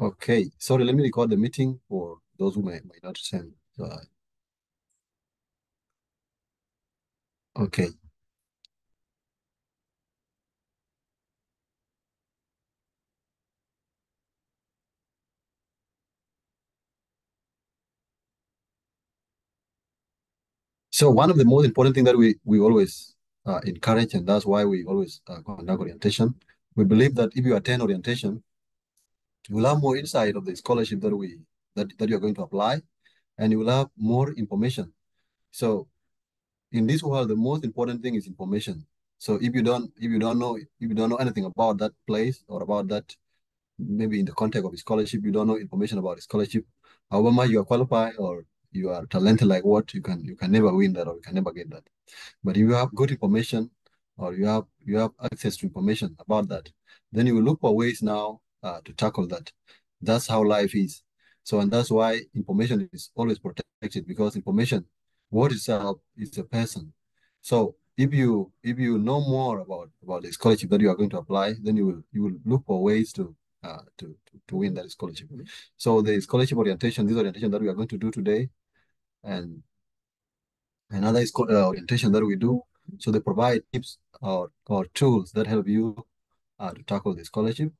Okay, sorry, let me record the meeting for those who may, may not send. Uh, okay. So one of the most important thing that we, we always uh, encourage, and that's why we always uh, conduct orientation. We believe that if you attend orientation, you will have more insight of the scholarship that we that, that you're going to apply, and you will have more information. So in this world, the most important thing is information. So if you don't if you don't know if you don't know anything about that place or about that maybe in the context of scholarship, you don't know information about scholarship, however much you are qualified or you are talented like what, you can you can never win that or you can never get that. But if you have good information or you have you have access to information about that, then you will look for ways now uh, to tackle that. That's how life is. So and that's why information is always protected because information, word itself is a person. So if you if you know more about about the scholarship that you are going to apply, then you will you will look for ways to uh, to, to, to win that scholarship. Mm -hmm. So the scholarship orientation, this orientation that we are going to do today, and another is called, uh, orientation that we do. So they provide tips or, or tools that help you uh, to tackle the scholarship.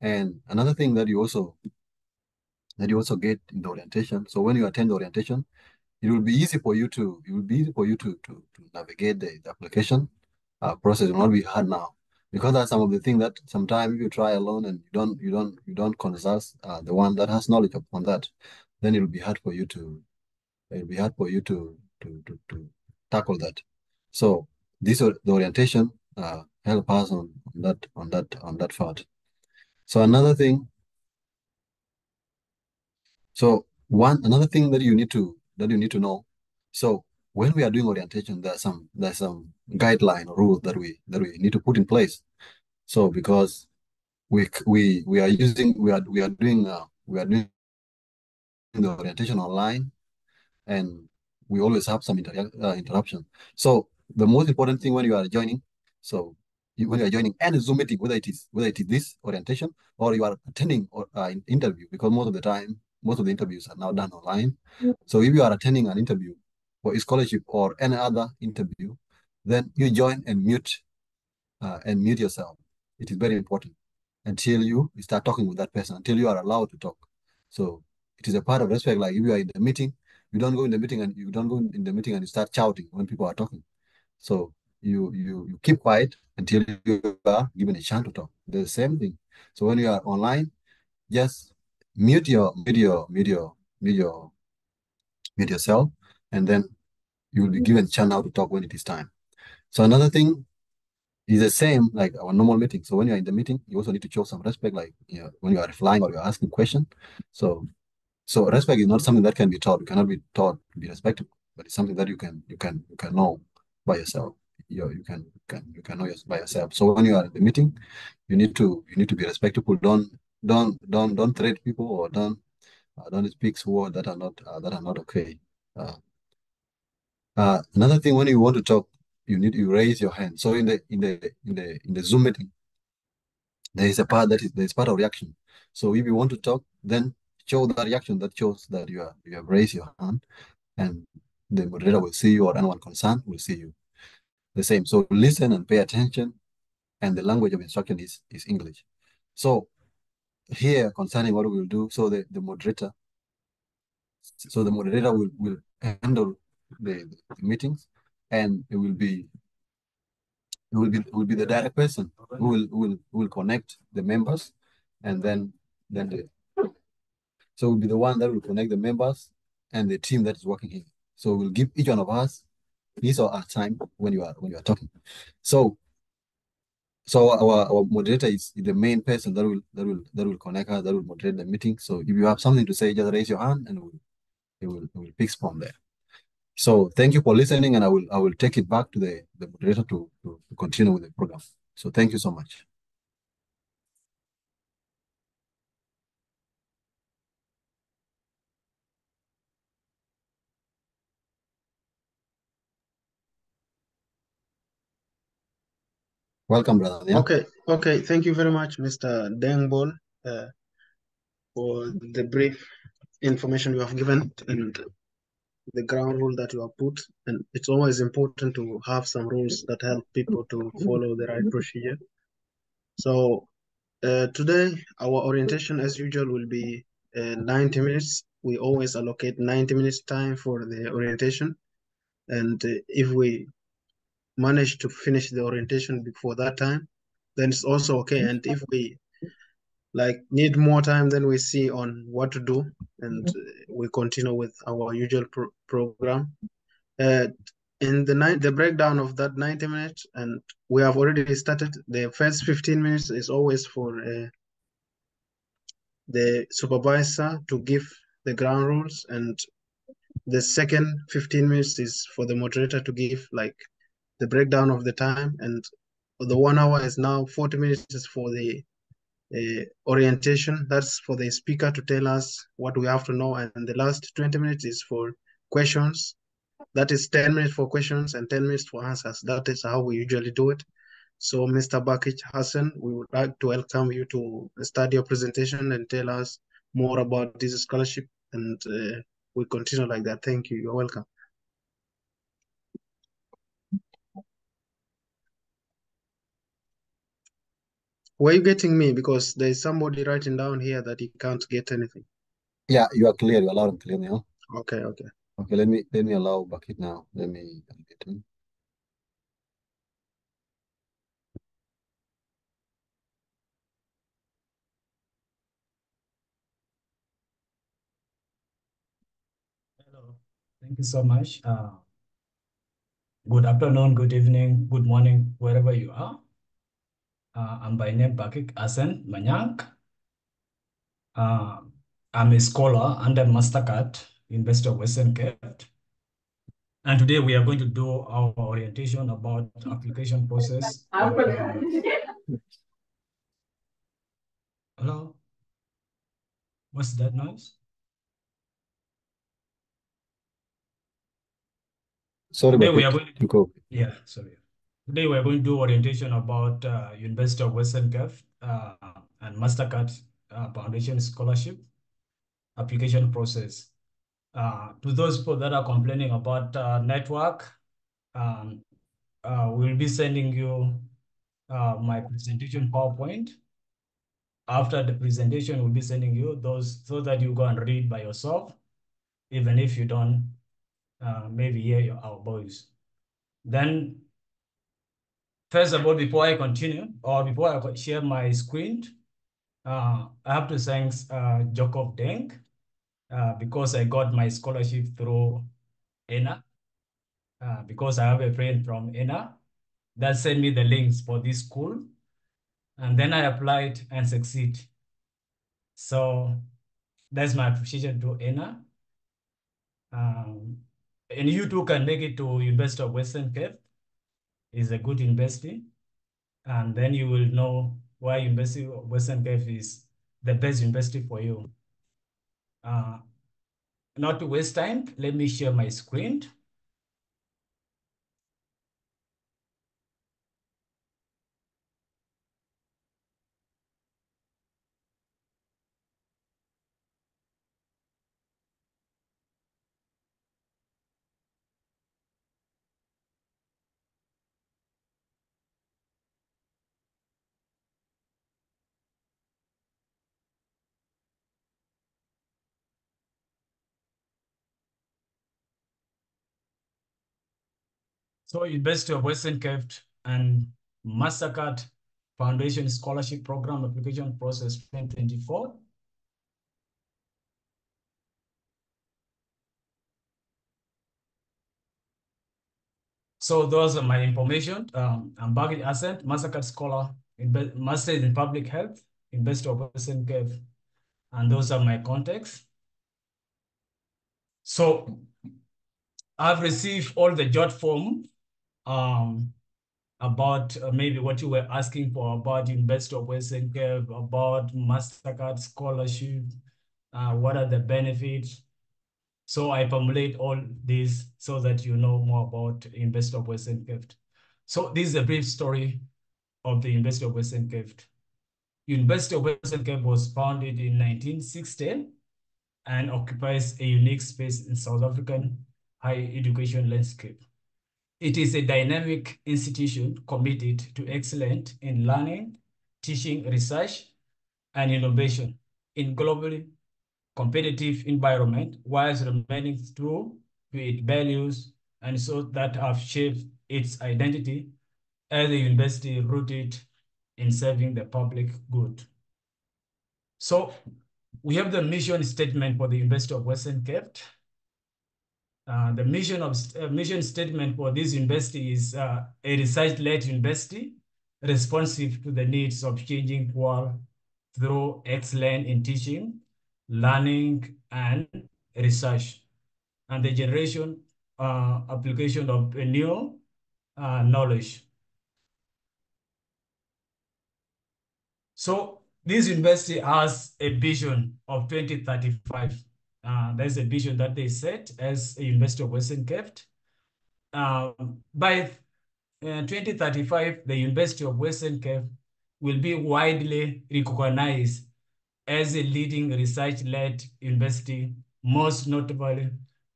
And another thing that you also that you also get in the orientation. So when you attend the orientation, it will be easy for you to it will be easy for you to to, to navigate the, the application uh, process. It will not be hard now because that's some of the things that sometimes if you try alone and you don't you don't you don't consult uh, the one that has knowledge upon that, then it will be hard for you to it will be hard for you to to to, to tackle that. So this the orientation uh, help us on, on that on that on that part. So another thing. So one another thing that you need to that you need to know. So when we are doing orientation, there's some there's some guideline or rules that we that we need to put in place. So because we we we are using we are we are doing uh, we are doing the orientation online, and we always have some inter uh, interruption. So the most important thing when you are joining, so when you are joining any Zoom meeting, whether it is whether it is this orientation or you are attending or uh, interview, because most of the time most of the interviews are now done online. Mm. So if you are attending an interview for a scholarship or any other interview, then you join and mute uh, and mute yourself. It is very important until you start talking with that person, until you are allowed to talk. So it is a part of respect. Like if you are in the meeting, you don't go in the meeting and you don't go in the meeting and you start shouting when people are talking. So you you you keep quiet until you are given a chance to talk. The same thing. So when you are online, just mute your your mute your mute your mute yourself, and then you will be given a chance now to talk when it is time. So another thing is the same like our normal meeting. So when you're in the meeting, you also need to show some respect, like you know, when you are replying or you're asking question. So so respect is not something that can be taught. You cannot be taught to be respectful, but it's something that you can you can you can know by yourself. You, you can you can you can know by yourself. So when you are in the meeting, you need to you need to be respectful. Don't don't don't don't threat people or don't uh, don't speak words that are not uh, that are not okay. Uh, uh, another thing, when you want to talk, you need to raise your hand. So in the in the in the in the Zoom meeting, there is a part that is there is part of reaction. So if you want to talk, then show the reaction that shows that you are you have raised your hand, and the moderator will see you or anyone concerned will see you. The same. So listen and pay attention, and the language of instruction is is English. So here concerning what we'll do, so the, the moderator, so the moderator will, will handle the, the meetings and it will be it will be will be the direct person who will will will connect the members and then then the so will be the one that will connect the members and the team that is working here. So we'll give each one of us his or her time when you are when you are talking. So so our, our moderator is the main person that will that will that will connect us, that will moderate the meeting. So if you have something to say, just raise your hand and we'll, it will it will pick from there. So thank you for listening, and I will I will take it back to the, the moderator to, to, to continue with the program. So thank you so much. Welcome, brother. Yeah? Okay, okay. Thank you very much, Mr. Dengbol. Uh, for the brief information you have given and the ground rule that you have put. And it's always important to have some rules that help people to follow the right procedure. So uh, today, our orientation, as usual, will be uh, 90 minutes. We always allocate 90 minutes time for the orientation. And uh, if we manage to finish the orientation before that time, then it's also okay. And if we like need more time, then we see on what to do, and we continue with our usual pro program. Uh, in the night, the breakdown of that 90 minutes, and we have already started. The first 15 minutes is always for uh, the supervisor to give the ground rules, and the second 15 minutes is for the moderator to give like the breakdown of the time, and the one hour is now 40 minutes for the uh, orientation. That's for the speaker to tell us what we have to know, and the last 20 minutes is for questions that is 10 minutes for questions and 10 minutes for answers. That is how we usually do it. So, Mr. Bakich Hassan, we would like to welcome you to start your presentation and tell us more about this scholarship. And uh, we continue like that. Thank you. You're welcome. Were you getting me? Because there's somebody writing down here that he can't get anything. Yeah, you are clear. You're loud and clear now. Okay, okay. Okay, let me let me allow Bakit now. Let me get him. Hello, thank you so much. Uh, good afternoon, good evening, good morning, wherever you are. Uh, I'm by name Bakik Asen Manyank. Uh, I'm a scholar under MasterCard, University of Western Cape. And today we are going to do our orientation about application process. Hello? What's that noise? Sorry, Today we are going You go. Yeah, sorry. Today we are going to do orientation about uh, University of Western Cape uh, and MasterCard uh, Foundation Scholarship application process. Uh, to those people that are complaining about uh, network, um, uh, we'll be sending you my presentation PowerPoint. After the presentation, we'll be sending you those so that you go and read by yourself, even if you don't maybe hear your, our voice. Then, first of all, before I continue, or before I share my screen, uh, I have to thank uh, Jacob Deng uh, because I got my scholarship through ENA, uh, because I have a friend from ENA that sent me the links for this school. And then I applied and succeed. So that's my appreciation to ENA. Um, and you too can make it to University of Western Cape. It's a good university. And then you will know why University of Western Cape is the best university for you. Uh, not to waste time, let me share my screen. So University of Western Cape and MasterCard Foundation Scholarship Program Application Process 2024. So those are my information. Um, I'm Bagit Ascent, MasterCard Scholar, in Masters in Public Health, University of Western Cape. And those are my contacts. So I've received all the jot form um, about uh, maybe what you were asking for about University of Western Cape, about MasterCard scholarship, uh, what are the benefits. So I formulate all this so that you know more about University of Western Cape. So this is a brief story of the University of Western Cape. University of Western Cape was founded in 1960 and occupies a unique space in South African higher education landscape. It is a dynamic institution committed to excellence in learning, teaching, research, and innovation in globally competitive environment whilst remaining true to its values and so that have shaped its identity as a university rooted in serving the public good. So we have the mission statement for the University of Western Cape. Uh, the mission of uh, mission statement for this university is uh, a research-led university responsive to the needs of changing world through excellence in teaching, learning, and research, and the generation uh, application of new uh, knowledge. So this university has a vision of 2035. Uh, there's a vision that they set as a University of Western Cape. Um, by uh, 2035, the University of Western Cape will be widely recognized as a leading research-led university, most notably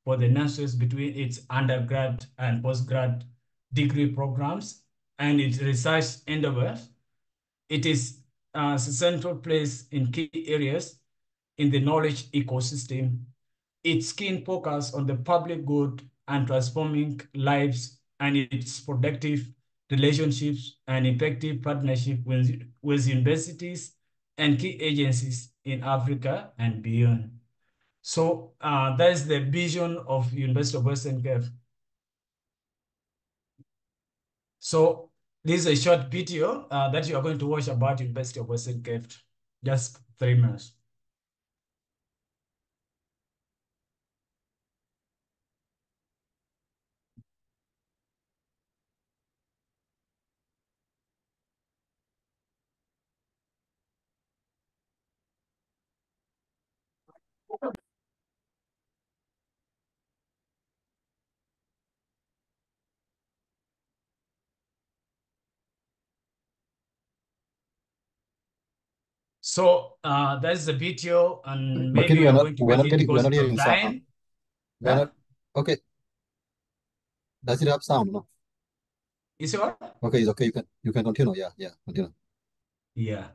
for the nexus between its undergrad and postgrad degree programs and its research endeavors. It is uh, a central place in key areas in the knowledge ecosystem. Its keen focus on the public good and transforming lives and its productive relationships and effective partnership with, with universities and key agencies in Africa and beyond. So uh, that is the vision of University of Western Cape. So this is a short video uh, that you are going to watch about University of Western Cape. Just three minutes. So uh, that's the video, and maybe we're not, going to we're not getting, we're not hearing sound. We're not, okay. Does it have sound? No. You see what? Okay, it's okay. You can you can continue. Yeah, yeah, continue. Yeah.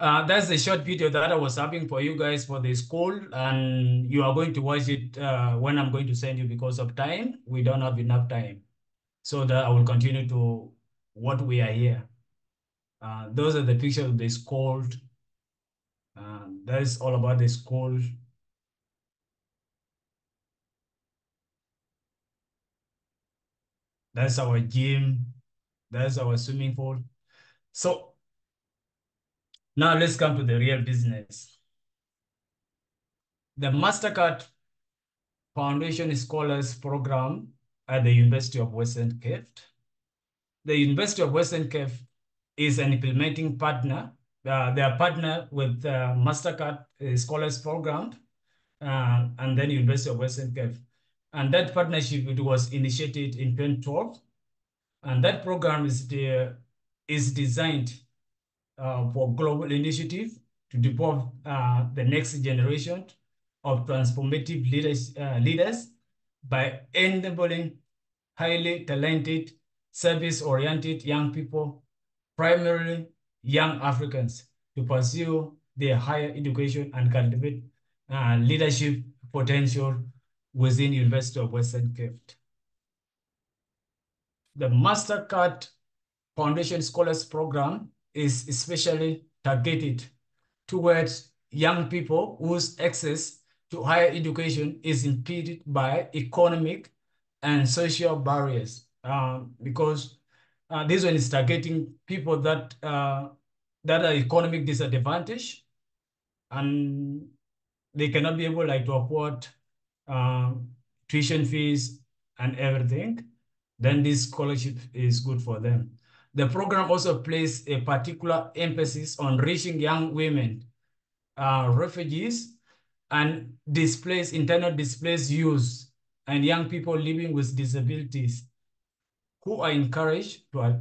Uh, that's the short video that I was having for you guys for the school, and you are going to watch it uh, when I'm going to send you because of time. We don't have enough time. So that I will continue to what we are here. Uh, those are the pictures of the school. Uh, that is all about the school. That's our gym. That's our swimming pool. So now let's come to the real business. The MasterCard Foundation Scholars Program at the University of Western Cape. The University of Western Cape is an implementing partner. They are partner with uh, MasterCard Scholars Program uh, and then University of Western Cape. And that partnership, it was initiated in 2012. And that program is, the, is designed uh, for global initiative to develop uh, the next generation of transformative leaders, uh, leaders by enabling highly talented, service-oriented young people, primarily young Africans, to pursue their higher education and cultivate uh, leadership potential within University of Western Cape. The MasterCard Foundation Scholars Program is especially targeted towards young people whose access to higher education is impeded by economic and social barriers um, because uh, this one is targeting people that uh, that are economic disadvantage and they cannot be able like to afford um, tuition fees and everything then this scholarship is good for them. The program also places a particular emphasis on reaching young women uh, refugees and displaced, internal displaced youth and young people living with disabilities who are encouraged to,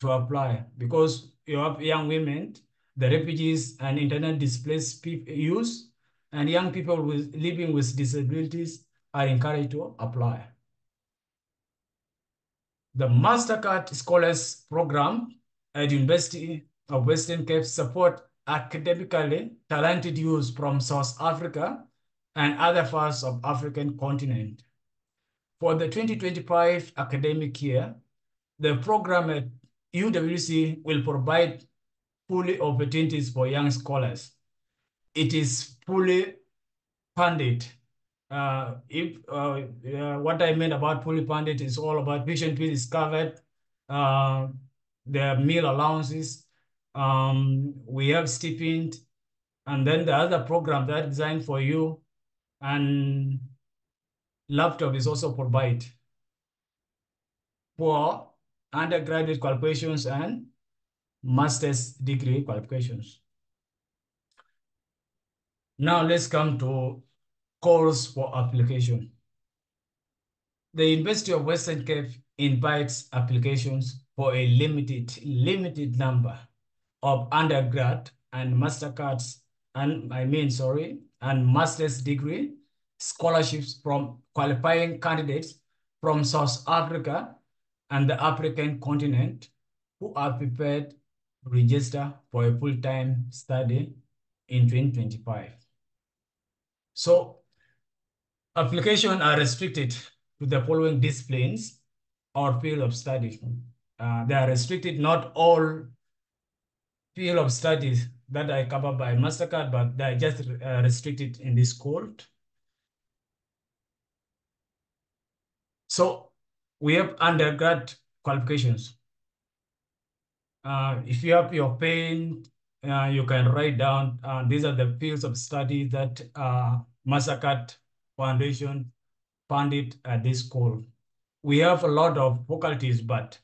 to apply because you have young women the refugees and internet displaced youth, and young people with, living with disabilities are encouraged to apply. The MasterCard Scholars Program at University of Western Cape support academically talented youth from South Africa and other parts of African continent. For the 2025 academic year, the program at UWC will provide fully opportunities for young scholars. It is fully funded. Uh, if uh, uh, what I meant about fully funded is all about tuition fees is covered, uh, the meal allowances, um, we have stipend, and then the other program that designed for you, and laptop is also provided for undergraduate qualifications and master's degree qualifications. Now let's come to calls for application. The University of Western Cape invites applications for a limited, limited number of undergrad and mastercards, and I mean, sorry, and master's degree scholarships from qualifying candidates from South Africa and the African continent who are prepared to register for a full-time study in 2025. So applications are restricted to the following disciplines or field of study. Uh, they are restricted, not all field of studies that are covered by MasterCard, but they are just uh, restricted in this code. So we have undergrad qualifications. Uh, if you have your pen, uh, you can write down, uh, these are the fields of study that uh, Foundation funded at this school. We have a lot of faculties, but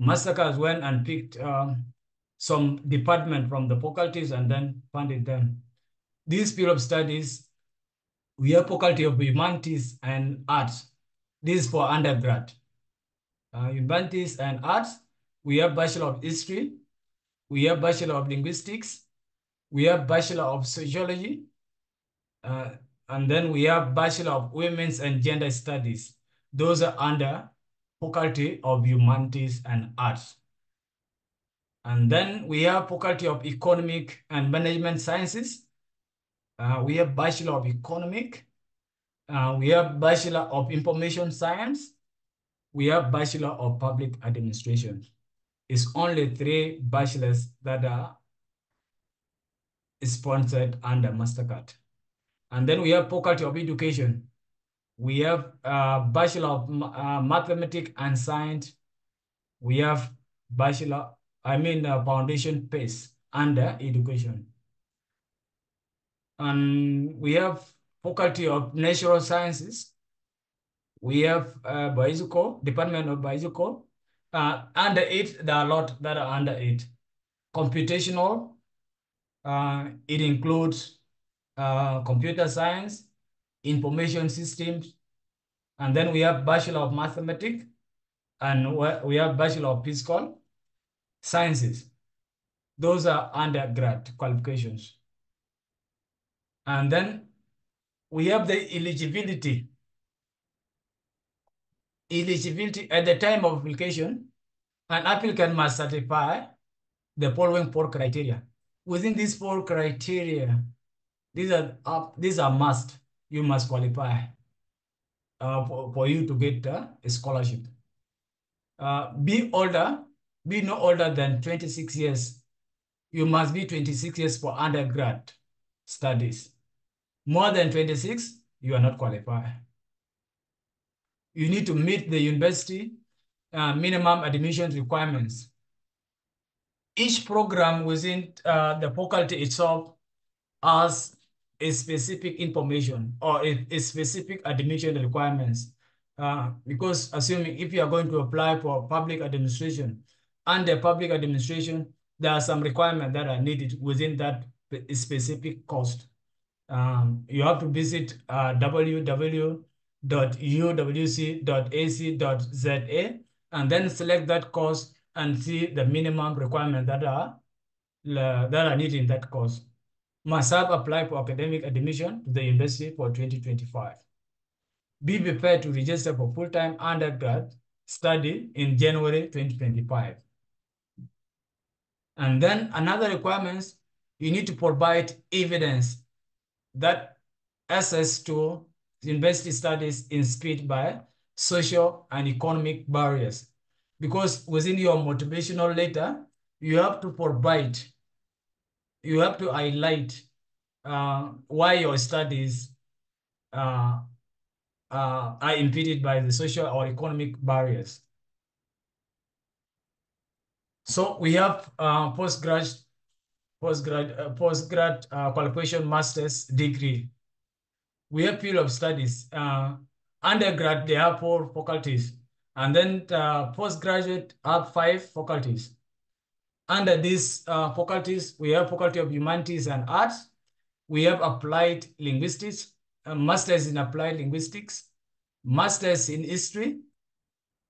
MasterCard went and picked um, some department from the faculties and then funded them. These field of studies, we have faculty of humanities and arts. This is for undergrad. Uh, humanities and arts, we have Bachelor of History, we have Bachelor of Linguistics, we have Bachelor of Sociology, uh, and then we have Bachelor of Women's and Gender Studies. Those are under Faculty of Humanities and Arts. And then we have Faculty of Economic and Management Sciences. Uh, we have Bachelor of Economic. Uh, we have Bachelor of Information Science. We have Bachelor of Public Administration. It's only three bachelors that are sponsored under MasterCard. And then we have Faculty of Education. We have uh, Bachelor of uh, Mathematics and Science. We have Bachelor, I mean uh, Foundation Phase under Education. And we have Faculty of Natural Sciences. We have uh, Biological, Department of Biological. Uh, under it, there are a lot that are under it. Computational, uh, it includes uh, computer science, information systems, and then we have Bachelor of Mathematics, and we have Bachelor of Physical Sciences. Those are undergrad qualifications. And then we have the eligibility. Eligibility at the time of application, an applicant must satisfy the following four criteria. Within these four criteria, these are these are must. You must qualify uh, for, for you to get uh, a scholarship. Uh, be older, be no older than 26 years. You must be 26 years for undergrad studies. More than 26, you are not qualified. You need to meet the university uh, minimum admission requirements. Each program within uh, the faculty itself has a specific information or a, a specific admission requirements. Uh, because assuming if you are going to apply for public administration, under public administration, there are some requirements that are needed within that specific cost. Um, you have to visit uh, www.uwc.ac.za and then select that course and see the minimum requirements that are that are needed in that course must have applied for academic admission to the university for 2025. Be prepared to register for full-time undergrad study in January 2025. And then another requirements, you need to provide evidence that access to university studies is split by social and economic barriers. Because within your motivational letter, you have to provide, you have to highlight uh, why your studies uh, uh, are impeded by the social or economic barriers. So we have uh, postgrad, postgrad, uh, postgrad uh, qualification master's degree. We have field of studies. Uh, undergrad, they have four faculties. And then uh, postgraduate have five faculties. Under these uh, faculties, we have Faculty of Humanities and Arts. We have Applied Linguistics, Masters in Applied Linguistics, Masters in History,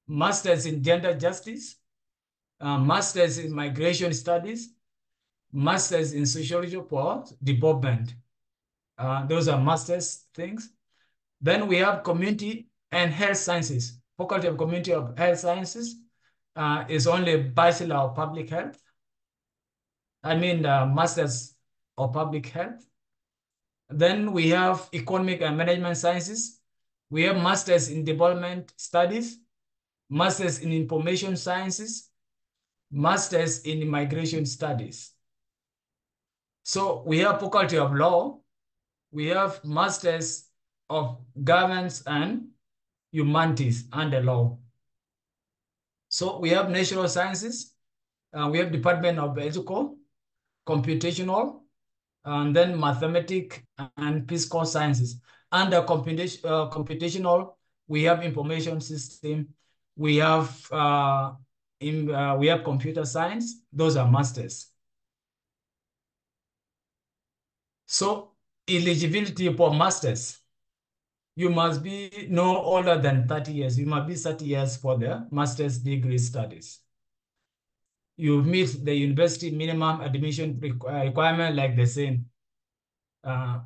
Masters in Gender Justice, uh, Masters in Migration Studies, Masters in Sociology for Development. Uh, those are Masters things. Then we have Community and Health Sciences. Faculty of Community of Health Sciences uh, is only Bachelor of Public Health. I mean, uh, Masters of Public Health. Then we have Economic and Management Sciences. We have Masters in Development Studies, Masters in Information Sciences, Masters in Migration Studies. So we have Faculty of Law, we have Masters of Governance and Humanities under Law. So we have Natural Sciences, uh, we have Department of Ethical, Computational, and then Mathematics and Physical Sciences. Under computation, uh, computational, we have Information System, we have uh, in, uh, we have computer science. Those are masters. So eligibility for masters, you must be no older than 30 years. You must be 30 years for the master's degree studies. You meet the university minimum admission requirement like the same. Uh,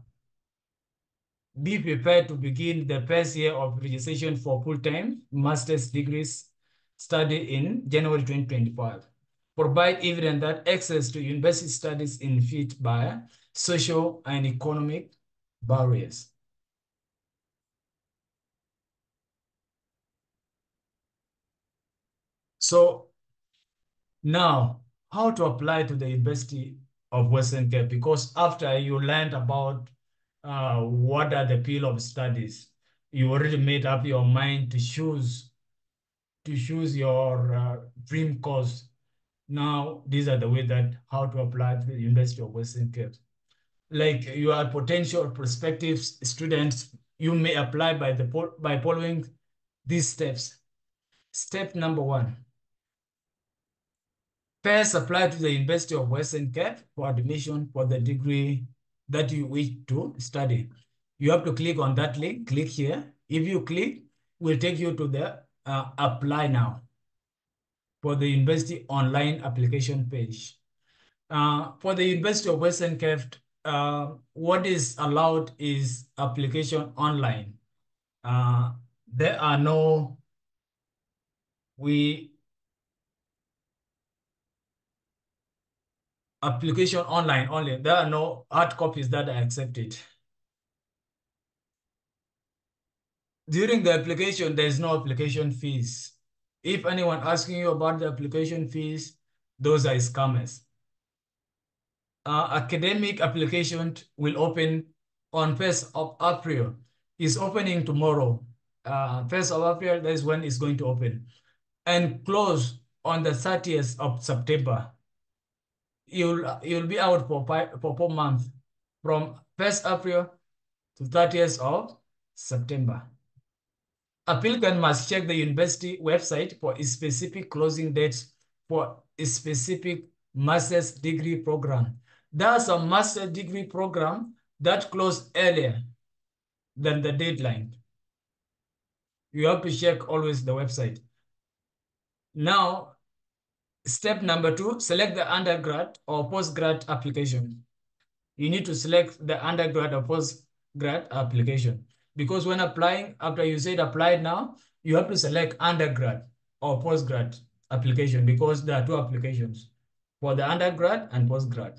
be prepared to begin the first year of registration for full-time master's degrees study in January 2025. Provide evidence that access to university studies in fit by social and economic barriers. So now, how to apply to the University of Western Cape? Because after you learned about uh, what are the field of studies, you already made up your mind to choose to choose your uh, dream course. Now, these are the way that how to apply to the University of Western Cape. Like you are potential prospective students, you may apply by the by following these steps. Step number one. First, apply to the University of Western Cape for admission for the degree that you wish to study. You have to click on that link, click here. If you click, will take you to the uh, apply now for the university online application page. Uh, for the University of Western Cape, uh, what is allowed is application online. Uh, there are no, we, application online only. There are no hard copies that are accepted. During the application, there is no application fees. If anyone asking you about the application fees, those are scammers. Uh, academic application will open on 1st of April. It's opening tomorrow. Uh, 1st of April, that is when it's going to open. And close on the 30th of September. You'll, you'll be out for, five, for four months from 1st April to 30th of September. Applicant must check the university website for specific closing dates for a specific master's degree program. There's a master's degree program that closed earlier than the deadline. You have to check always the website. Now, Step number two, select the undergrad or postgrad application. You need to select the undergrad or postgrad application because when applying, after you said applied now, you have to select undergrad or postgrad application because there are two applications for the undergrad and postgrad.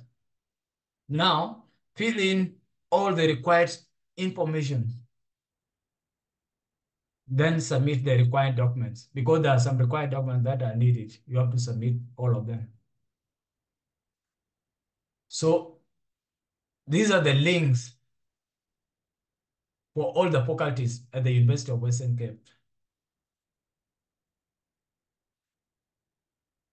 Now, fill in all the required information. Then submit the required documents because there are some required documents that are needed. You have to submit all of them. So these are the links for all the faculties at the University of Western Cape.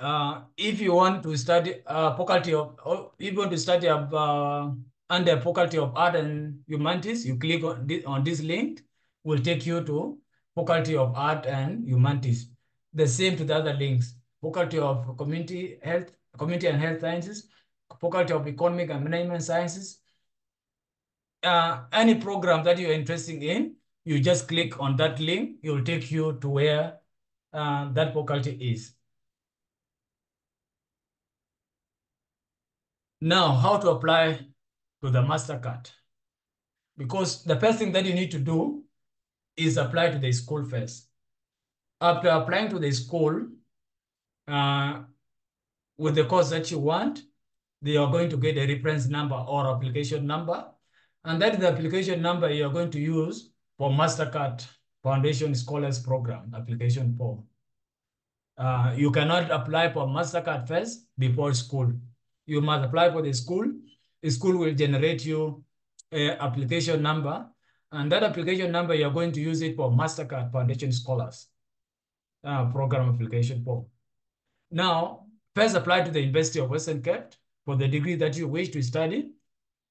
Uh, if you want to study uh, faculty of, if you want to study uh, under faculty of art and humanities, you click on this, on this link, will take you to faculty of art and humanities. The same to the other links, faculty of community health, community and health sciences, faculty of economic and management sciences. Uh, any program that you're interested in, you just click on that link, it will take you to where uh, that faculty is. Now, how to apply to the MasterCard? Because the first thing that you need to do is apply to the school first. After applying to the school, uh, with the course that you want, they are going to get a reference number or application number. And that is the application number you are going to use for MasterCard Foundation Scholars Program application form. Uh, you cannot apply for MasterCard first before school you must apply for the school. The school will generate you a application number, and that application number, you're going to use it for MasterCard Foundation Scholars uh, program application form. Now, first apply to the University of Western Cape for the degree that you wish to study.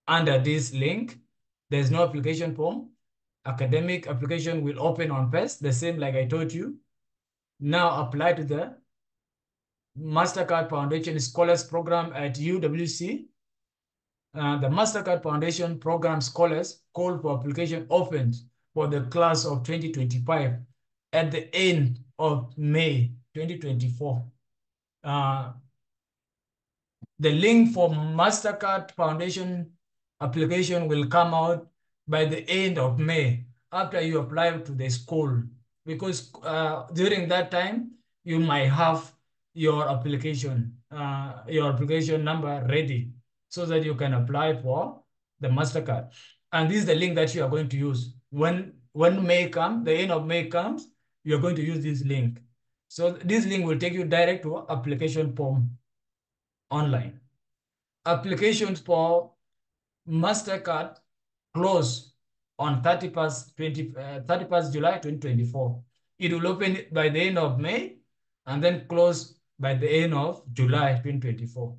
Under this link, there's no application form. Academic application will open on first, the same like I told you. Now apply to the MasterCard Foundation Scholars Program at UWC. Uh, the MasterCard Foundation Program Scholars call for application opened for the class of 2025 at the end of May 2024. Uh, the link for MasterCard Foundation application will come out by the end of May after you apply to the school because uh, during that time you might have your application, uh, your application number ready so that you can apply for the MasterCard. And this is the link that you are going to use. When, when May comes, the end of May comes, you're going to use this link. So this link will take you direct to application form online. Applications for MasterCard close on 31st, 20, uh, 31st July 2024. It will open by the end of May and then close by the end of July 2024.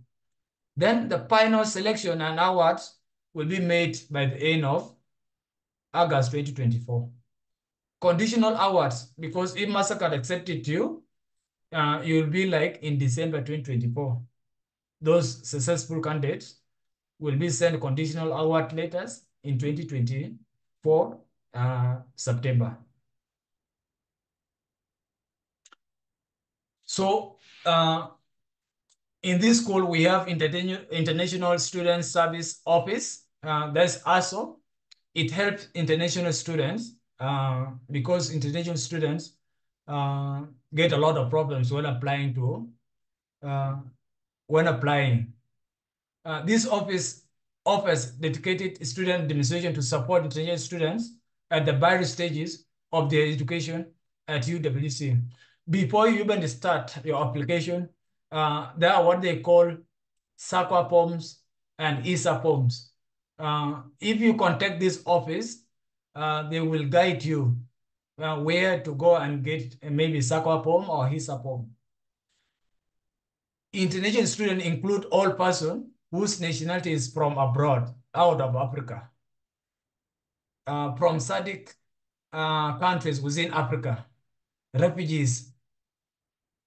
Then the final selection and awards will be made by the end of August 2024. Conditional awards, because if MasterCard accepted you, uh, you'll be like in December 2024. Those successful candidates will be sent conditional award letters in 2024 uh, September. So uh, in this school, we have International Student Service Office. Uh, that's ASO. It helps international students uh, because international students uh, get a lot of problems when applying to, uh, when applying. Uh, this office offers dedicated student administration to support international students at the various stages of their education at UWC before you even start your application, uh, there are what they call SAQA forms and ISA forms. Uh, if you contact this office, uh, they will guide you uh, where to go and get maybe SAQA form or HESA form. International students include all persons whose nationality is from abroad, out of Africa, uh, from SADC uh, countries within Africa, refugees,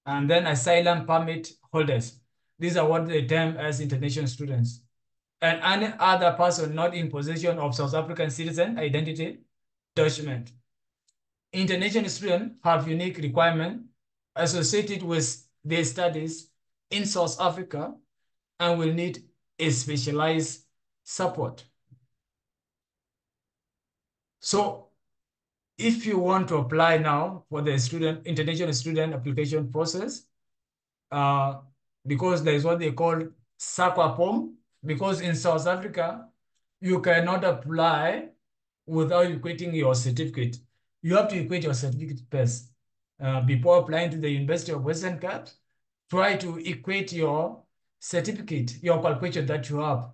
and then asylum permit holders. These are what they term as international students. And any other person not in possession of South African citizen identity document. International students have unique requirements associated with their studies in South Africa and will need a specialized support. So if you want to apply now for the student international student application process, uh, because there is what they call SAQA POM, because in South Africa, you cannot apply without equating your certificate. You have to equate your certificate first. Uh, before applying to the University of Western Cape, try to equate your certificate, your qualification that you have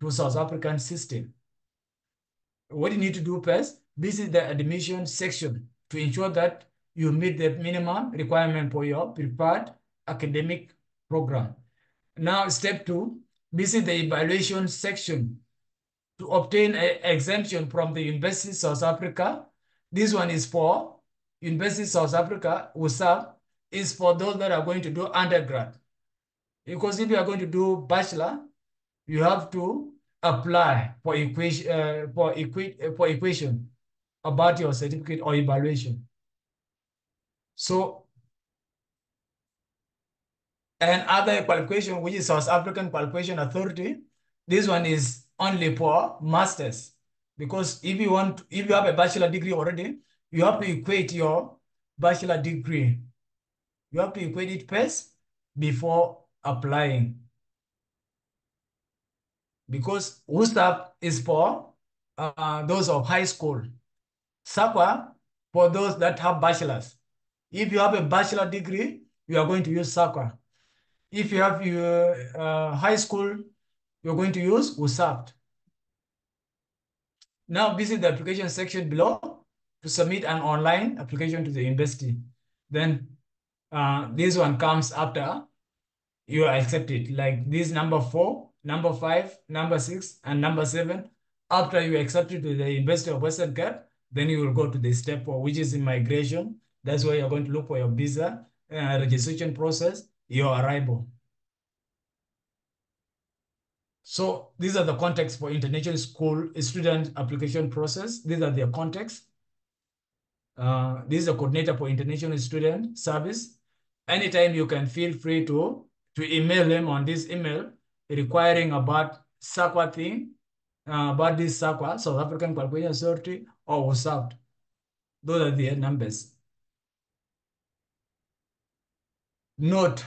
to South African system. What you need to do first, visit the admission section to ensure that you meet the minimum requirement for your prepared academic program. Now, step two, visit the evaluation section to obtain an exemption from the University of South Africa. This one is for University of South Africa, USAF, is for those that are going to do undergrad. Because if you are going to do bachelor, you have to apply for equation uh, for, equi for equation about your certificate or evaluation. So, and other qualification, which is South African Qualification Authority, this one is only for masters. Because if you want, if you have a bachelor degree already, you have to equate your bachelor degree. You have to equate it first before applying. Because USAF is for uh, those of high school. SAQA for those that have bachelors. If you have a bachelor degree, you are going to use SAQA. If you have your uh, high school, you're going to use USAF. Now visit the application section below to submit an online application to the university. Then uh, this one comes after you are accepted, like this number four, number five, number six, and number seven. After you are accepted to the University of Western Cape, then you will go to the step which is immigration. That's where you're going to look for your visa, uh, registration process, your arrival. So these are the contexts for international school student application process. These are their contexts. Uh, this is a coordinator for international student service. Anytime you can feel free to, to email them on this email requiring about SAQA thing, uh, about this SAQA, South African Qualification Authority, Oh, or WhatsApp. Those are the numbers. Note,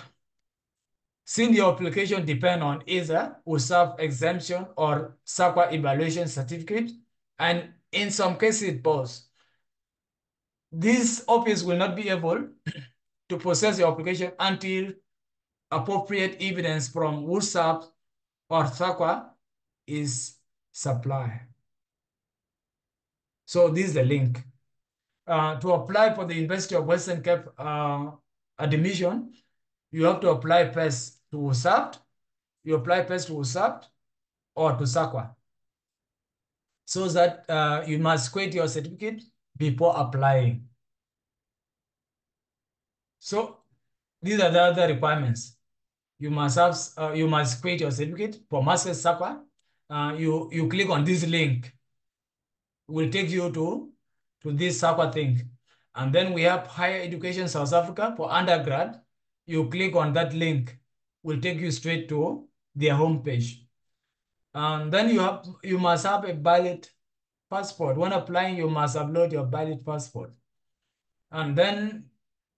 since your application depend on either USAF exemption or SAQA evaluation certificate, and in some cases both, this office will not be able to process your application until appropriate evidence from USAF or SAQA is supplied. So this is the link. Uh, to apply for the University of Western Cape uh, admission, you have to apply first to USAPT, you apply first to USAPT or to SAQA. So that uh, you must create your certificate before applying. So these are the other requirements. You must have, uh, you must create your certificate for Master SAQA. Uh, you, you click on this link. Will take you to, to this SAQA thing. And then we have Higher Education South Africa for undergrad. You click on that link, will take you straight to their homepage. And then you have you must have a valid passport. When applying, you must upload your valid passport. And then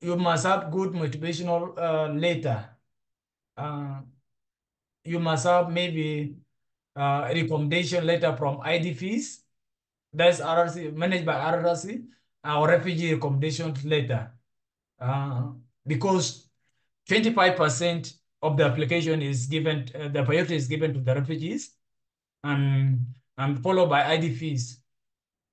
you must have good motivational uh, letter. Uh, you must have maybe uh, a recommendation letter from IDPs, that's RRC, managed by RRC, our refugee recommendation letter. Uh, because 25% of the application is given, uh, the priority is given to the refugees, and, and followed by IDPs,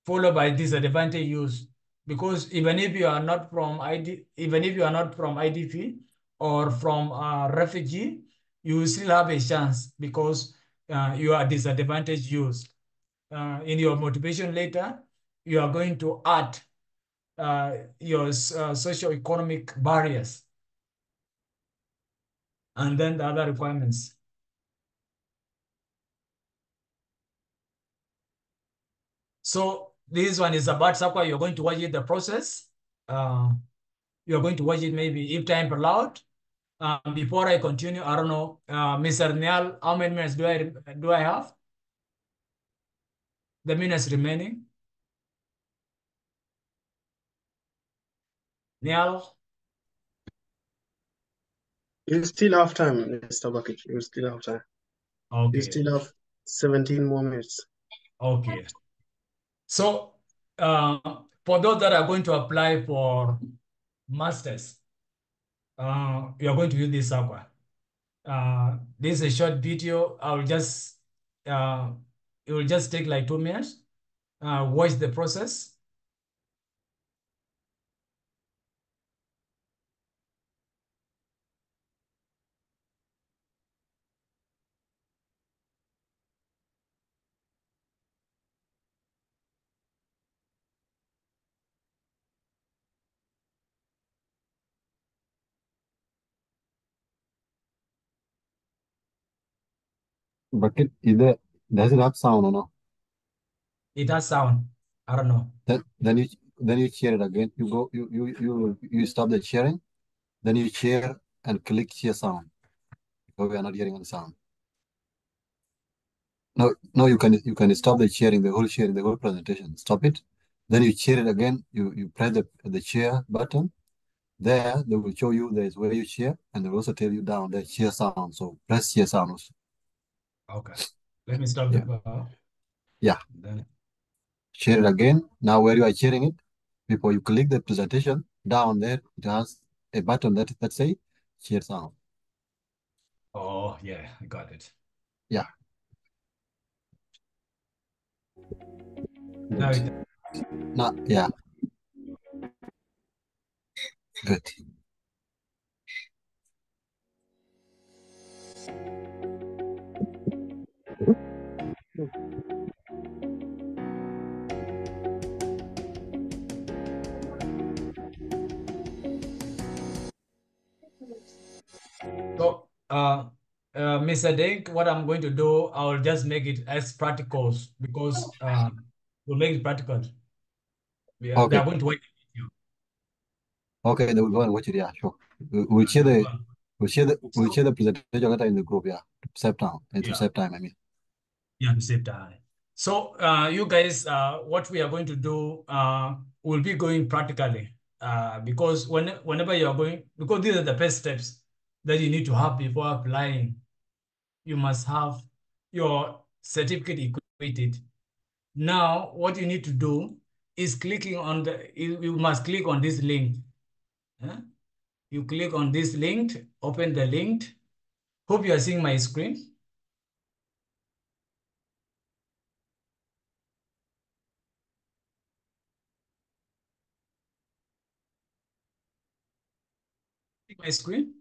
followed by disadvantaged youth. Because even if you are not from ID, even if you are not from IDP or from a refugee, you still have a chance because uh, you are disadvantaged youth. Uh, in your motivation letter, you are going to add uh, your uh, socio-economic barriers and then the other requirements. So this one is about SAQA. You're going to watch it, the process. Uh, you're going to watch it maybe if time allowed. Um, before I continue, I don't know, uh, Mr. Nial, how many minutes do I do I have? The minutes remaining. Nial, You still have time, Mr. Bucket. You still have time. Okay. You still have 17 more minutes. okay. So, uh, for those that are going to apply for masters, uh, you are going to use this software. Uh, this is a short video. I will just, uh, it will just take like two minutes. Uh, watch the process. Is there, does it have sound or no? It has sound. I don't know. Then then you then you share it again. You go you you you you stop the sharing, then you share and click share sound. Because we are not hearing any sound. No, no, you can you can stop the sharing, the whole sharing, the whole presentation. Stop it. Then you share it again. You you press the the share button. There they will show you there's where you share, and they will also tell you down there share sound. So press share sound also. Okay. Let me stop Yeah. the power. Uh, yeah. Then Share it again. Now where you are sharing it, before you click the presentation, down there it has a button that that say share sound. Oh, yeah, I got it. Yeah. Now it, yeah. Good. So, uh, uh, Mr. Dink, what I'm going to do, I will just make it as practical because uh, we'll make it practical. We are, they Okay. are going to watch video. Okay, they will go and watch it. Yeah, sure. We- We'll share the we'll share the we'll share the presentation in the group. Yeah, save time and Yeah. save time. I mean. Time. So, uh, you guys, uh, what we are going to do, uh, will be going practically, uh, because when, whenever you are going, because these are the first steps that you need to have before applying. You must have your certificate equated. Now, what you need to do is clicking on the, you, must click on this link. You click on this link, open the link. Hope you are seeing my screen. My screen?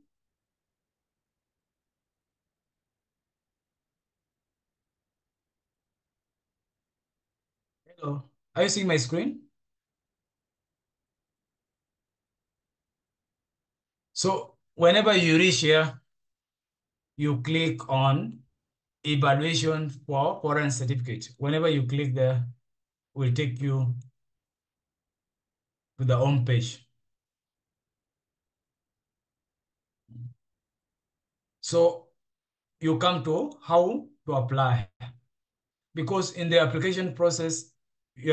Hello, are you seeing my screen? So whenever you reach here, you click on evaluation for foreign certificate. Whenever you click there, will take you to the home page. So you come to how to apply. Because in the application process,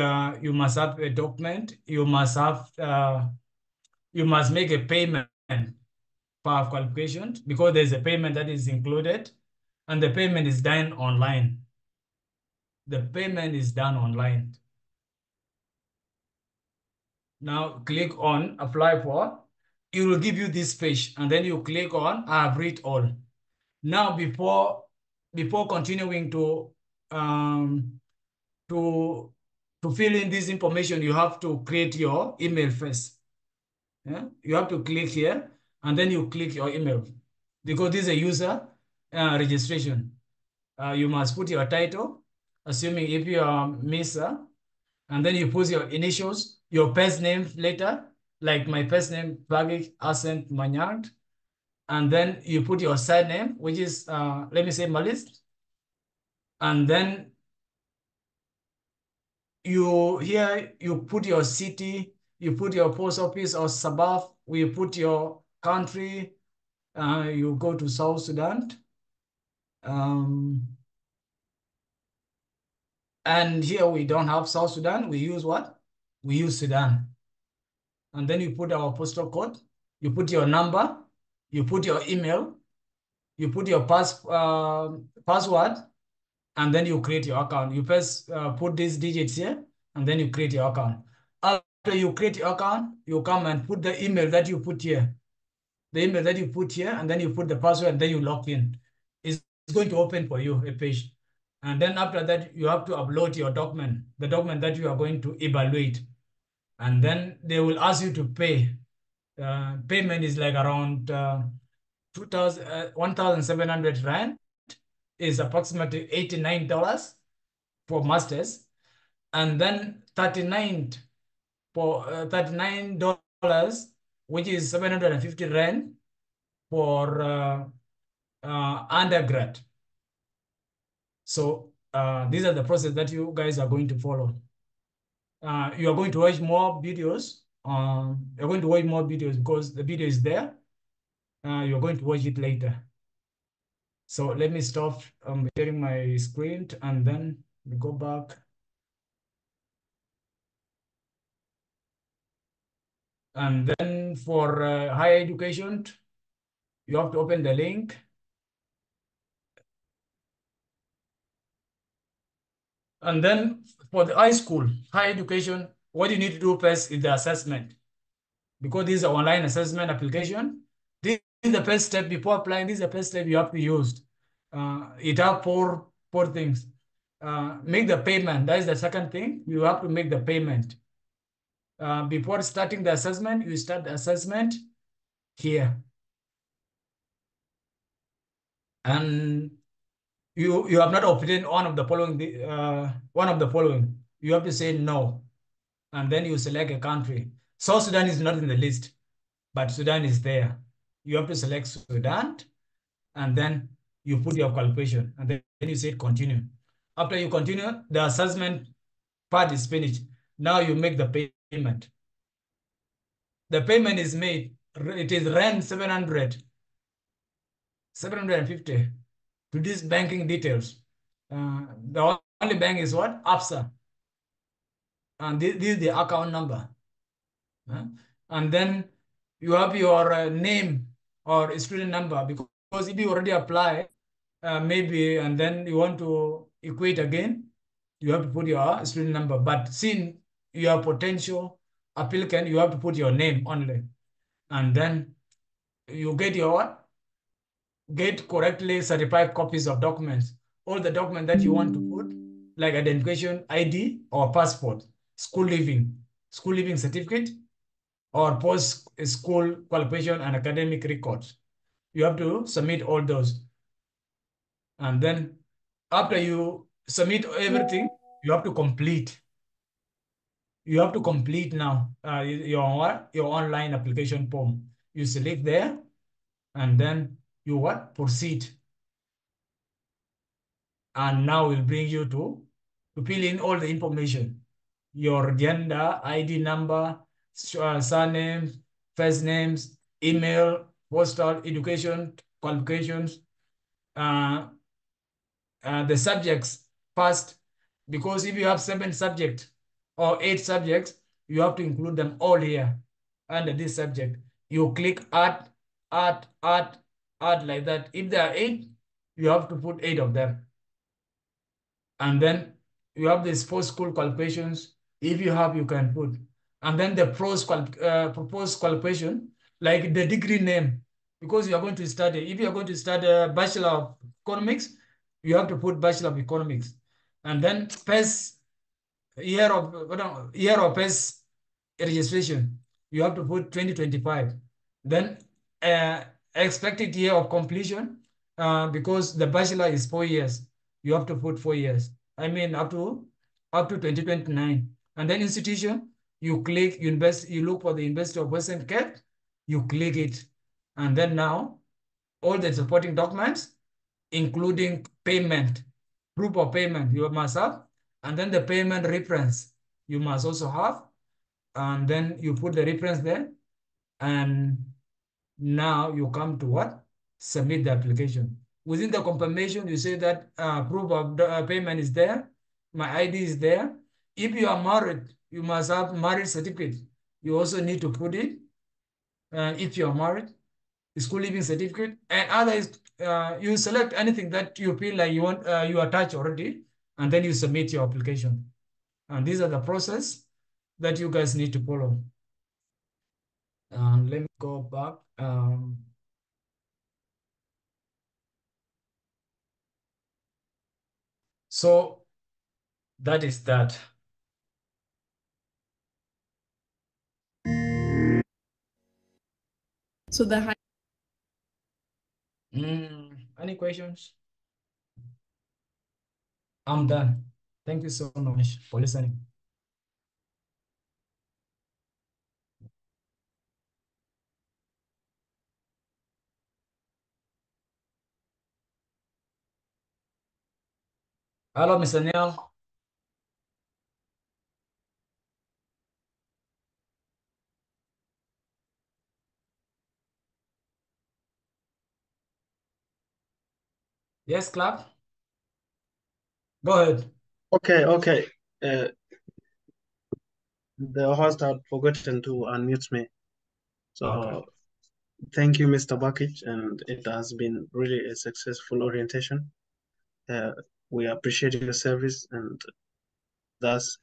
uh, you must have a document, you must have, uh, you must make a payment for qualification because there's a payment that is included and the payment is done online. The payment is done online. Now click on apply for. It will give you this page and then you click on I have read all. Now before before continuing to um to to fill in this information, you have to create your email first. Yeah? You have to click here and then you click your email because this is a user uh, registration. Uh, you must put your title, assuming if you are Misa, and then you put your initials, your first name later, like my first name, Bagik Ascent Manyard, and then you put your surname, which is, uh, let me say Malis, and then you here, you put your city, you put your post office or suburb, you put your country, uh, you go to South Sudan. Um, and here we don't have South Sudan. We use what? We use Sudan. And then you put our postal code, you put your number, you put your email, you put your pass uh, password, and then you create your account. You first uh, put these digits here, and then you create your account. After you create your account, you come and put the email that you put here. The email that you put here, and then you put the password, and then you log in. It's going to open for you a page. And then after that, you have to upload your document, the document that you are going to evaluate. And then they will ask you to pay. Uh, payment is like around uh, 2,000, uh, 1,700 Rand is approximately $89 for masters. And then 39 for uh, $39, which is 750 Rand for uh, uh, undergrad. So uh, these are the process that you guys are going to follow. Uh, you are going to watch more videos. Um, you're going to watch more videos because the video is there. Uh, you're going to watch it later. So let me stop um, sharing my screen and then go back. And then for uh, higher education, you have to open the link. And then for the high school, higher education, what you need to do first is the assessment. Because this is an online assessment application, this is the first step before applying. This is the first step you have to use. Uh, it have four, four things. Uh, make the payment. That is the second thing. You have to make the payment. Uh, before starting the assessment, you start the assessment here. And you you have not obtained one of the following uh, one of the following. You have to say no, and then you select a country. South Sudan is not in the list, but Sudan is there. You have to select Sudan, and then you put your qualification, and then you say continue. After you continue, the assessment part is finished. Now you make the payment. The payment is made. It is rent 700, 750 to these banking details. Uh, the only bank is what? ABSA. And this, this is the account number. And then you have your uh, name or student number because if you already apply, uh, maybe, and then you want to equate again, you have to put your student number. But since you are potential applicant, you have to put your name only. And then you get your get correctly certified copies of documents. All the documents that you want to put, like identification ID or passport, school leaving, school living certificate, or post-school qualification and academic records. You have to submit all those. And then after you submit everything, you have to complete. You have to complete now uh, your, your online application form. You select there, and then you what? Proceed. And now we'll bring you to, to fill in all the information. Your gender, ID number, uh, surname, first names, email, postal, education, qualifications, uh, uh, the subjects first, because if you have seven subjects or eight subjects, you have to include them all here under this subject. You click add, add, add, add like that. If there are eight, you have to put eight of them. And then you have these post-school qualifications. If you have, you can put. And then the pros uh, proposed qualification, like the degree name, because you are going to study. If you are going to study Bachelor of Economics, you have to put Bachelor of Economics. And then first year of year of first registration, you have to put 2025. Then uh, expected year of completion, uh, because the bachelor is four years, you have to put four years. I mean, up to up to 2029. And then institution, you click, invest, you look for the University of Western Cape, you click it. And then now, all the supporting documents, including payment, proof of payment, you must have, and then the payment reference, you must also have, and then you put the reference there, and now you come to what? submit the application. Within the confirmation, you say that uh, proof of the, uh, payment is there, my ID is there. If you are married, you must have marriage certificate. You also need to put it. And if you are married, school living certificate, and others, uh, you select anything that you feel like you want, uh, you attach already, and then you submit your application. And these are the process that you guys need to follow. And let me go back. Um, so that is that. So the high Mm, any questions? I'm done. Thank you so much for listening. Hello, Mr. Neil. Yes, Clark? Go ahead. Okay, okay. Uh, the host had forgotten to unmute me. So Okay. thank you, Mr. Bakic, and it has been really a successful orientation. Uh, we appreciate your service, and that's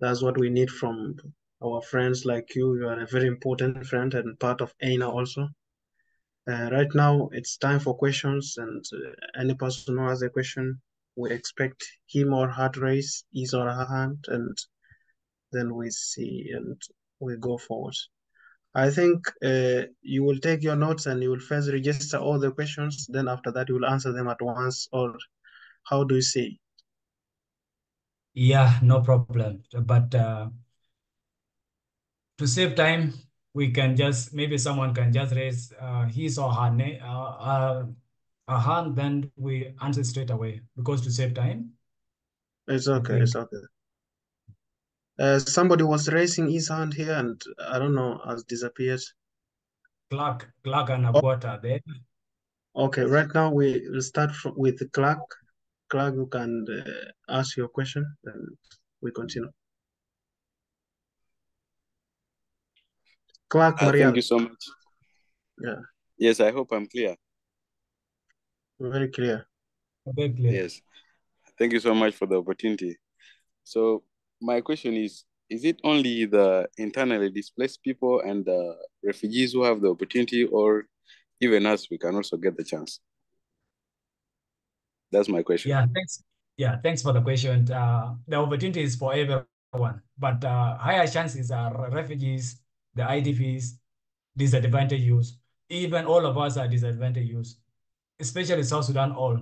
that's what we need from our friends like you. You are a very important friend and part of ENA also. Uh, right now, it's time for questions, and uh, any person who has a question, we expect him or her to raise his or her hand, and then we see and we go forward. I think uh, you will take your notes and you will first register all the questions. Then after that, you will answer them at once. Or how do you see? Yeah, no problem. But uh, to save time, we can just maybe someone can just raise uh, his or her name, uh, uh, a hand, then we answer straight away because to save time. It's okay. It's okay. Uh, somebody was raising his hand here, and I don't know, has disappeared. Clark, Clark and Oh, Agot are there. okay. Right now, we will start from, with Clark. Clark, you can uh, ask your question, and we continue. Clark Uh, thank you so much. Yeah, Yes, I hope I'm clear. very clear. Very clear. Yes. Thank you so much for the opportunity. So my question is, is it only the internally displaced people and the refugees who have the opportunity or even us, we can also get the chance? That's my question. Yeah, thanks. Yeah, thanks for the question. Uh, the opportunity is for everyone, but uh, higher chances are refugees, the IDPs, disadvantaged youth. Even all of us are disadvantaged youth, especially South Sudan. All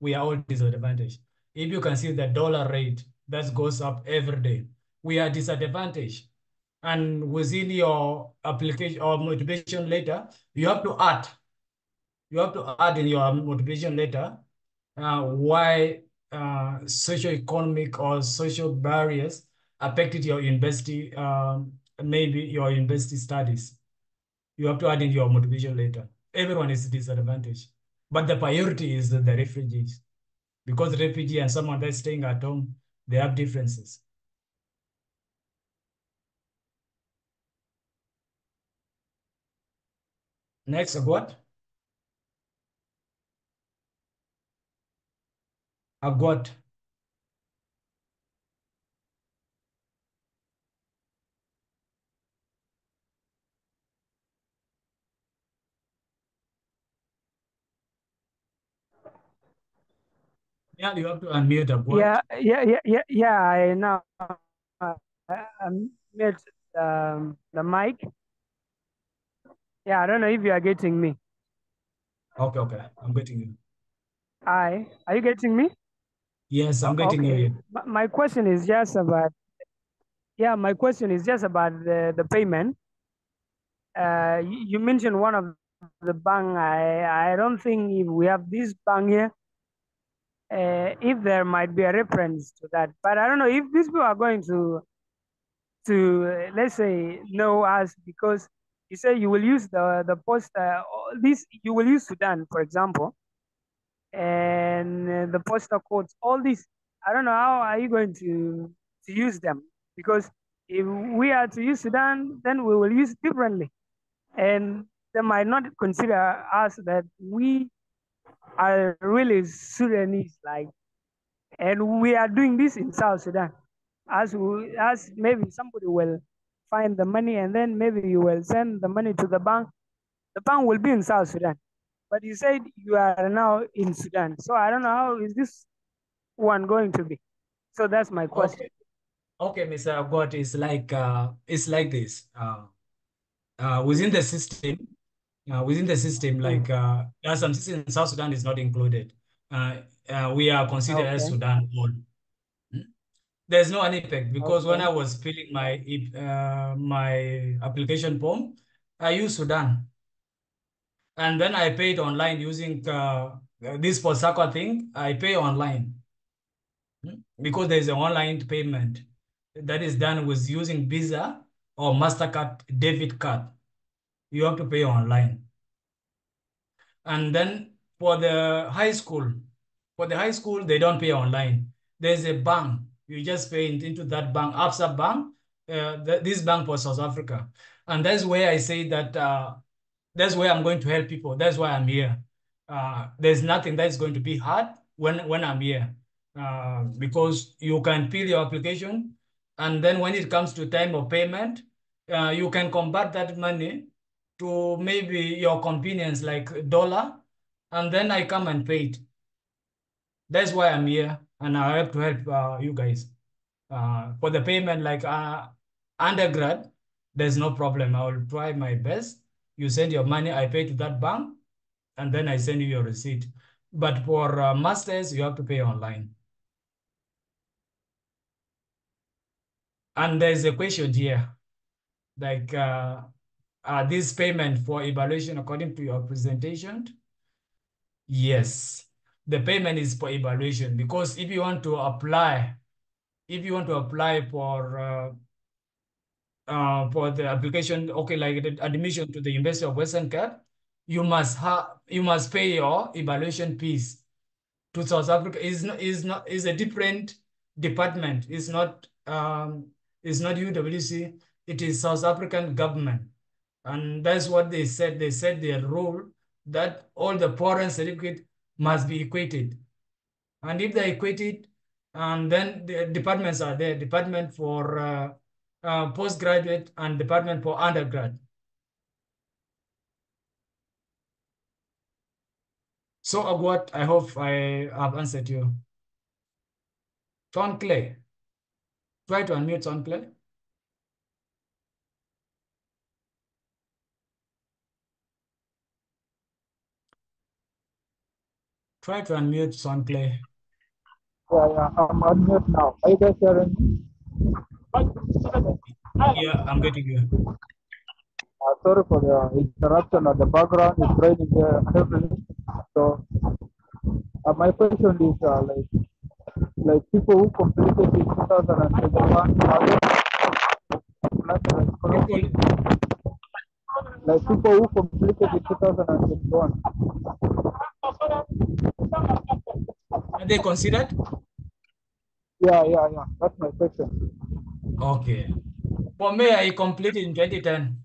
we are all disadvantaged. If you can see the dollar rate that goes up every day, we are disadvantaged. And within your application or motivation letter, you have to add. You have to add in your motivation letter uh, why uh, socio-economic or social barriers affected your university, um, maybe your university studies. You have to add in your motivation later. Everyone is disadvantaged, but the priority is the, the refugees, because refugee and someone that's staying at home, they have differences. Next, Agwat. Agwat. Yeah, you have to unmute Agwat. Yeah, yeah, yeah, yeah, yeah. I know. uh, um, mute um, the mic. Yeah, I don't know if you are getting me. Okay, okay, I'm getting you. Hi, are you getting me? Yes, I'm getting okay. you. My, question is just about. Yeah, my question is just about the the payment. Uh, you, you mentioned one of the bank. I I don't think if we have this bank here. Uh, if there might be a reference to that, but I don't know if these people are going to to uh, let's say know us because you say you will use the the post uh, this you will use Sudan for example, and uh, the poster codes. All these, I don't know how are you going to to use them? Because if we are to use Sudan, then we will use differently, and they might not consider us that we are really Sudanese, like, and we are doing this in South Sudan. As we, as maybe somebody will find the money and then maybe you will send the money to the bank. The bank will be in South Sudan, but you said you are now in Sudan. So I don't know how is this one going to be. So that's my question. Okay, okay Mr. Agot, it's like uh, it's like this. Uh, uh, within the system, uh, within the system, Hmm. like uh, there are some systems in South Sudan is not included. Uh, uh, we are considered as Sudan. Hmm? There's no any impact because when I was filling my uh, my application form, I used Sudan, and then I paid online using uh, this for SAQA thing. I pay online because there's an online payment that is done with using Visa or Mastercard debit card. You have to pay online. And then for the high school, for the high school, they don't pay online. There's a bank. You just pay into that bank, Absa Bank, uh, th- this bank for South Africa. And that's where I say that uh, that's where I'm going to help people. That's why I'm here. Uh, there's nothing that's going to be hard when, when I'm here. Uh, because you can fill your application, and then when it comes to time of payment, uh, you can convert that money to maybe your convenience, like dollar, and then I come and pay it. That's why I'm here, and I have to help uh, you guys. Uh, for the payment, like uh, undergrad, there's no problem. I will try my best. You send your money, I pay to that bank, and then I send you your receipt. But for uh, masters, you have to pay online. And there's a question here, like uh, uh, this payment for evaluation according to your presentation? Yes, the payment is for evaluation because if you want to apply, if you want to apply for uh, uh, for the application, okay, like admission to the University of Western Cape, you must have you must pay your evaluation fees to South Africa. Is not is not is a different department. It's not um it's not UWC. It is South African government, and that's what they said. They said their rule that all the foreign certificate must be equated, and if they're equated, and then the departments are there. Department for uh, uh, postgraduate and department for undergrad. So, Agwat, I hope I have answered you. Ton Clay, try to unmute Ton Clay. Try to unmute Son Clay. Yeah, yeah, I'm unmute now. Are you guys hearing me? Yeah, I'm getting you. Uh, sorry for the interruption at the background. It's raining here heavily. So, uh, my question is uh, like, like people who completed in 2021, are they like people who completed in 2021, Are they considered? yeah, yeah, yeah. That's my question. Okay. For me, I completed in 2010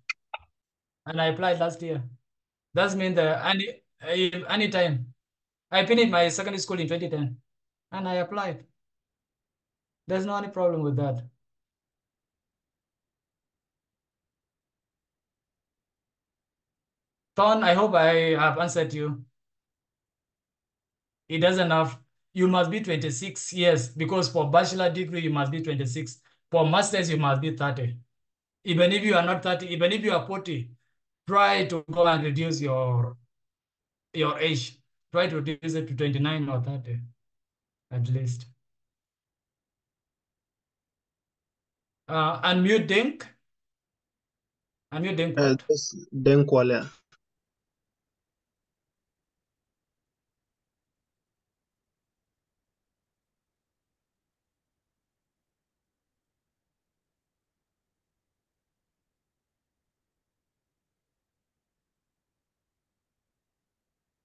and I applied last year. That means that any any time. I finished my secondary school in 2010 and I applied. There's no any problem with that. Ton, I hope I have answered you. It doesn't have, you must be 26 years because for bachelor degree, you must be 26. For master's, you must be 30. Even if you are not 30, even if you are 40, try to go and reduce your, your age. Try to reduce it to 29 or 30 at least. Uh, unmute Deng. Unmute Deng. Uh, this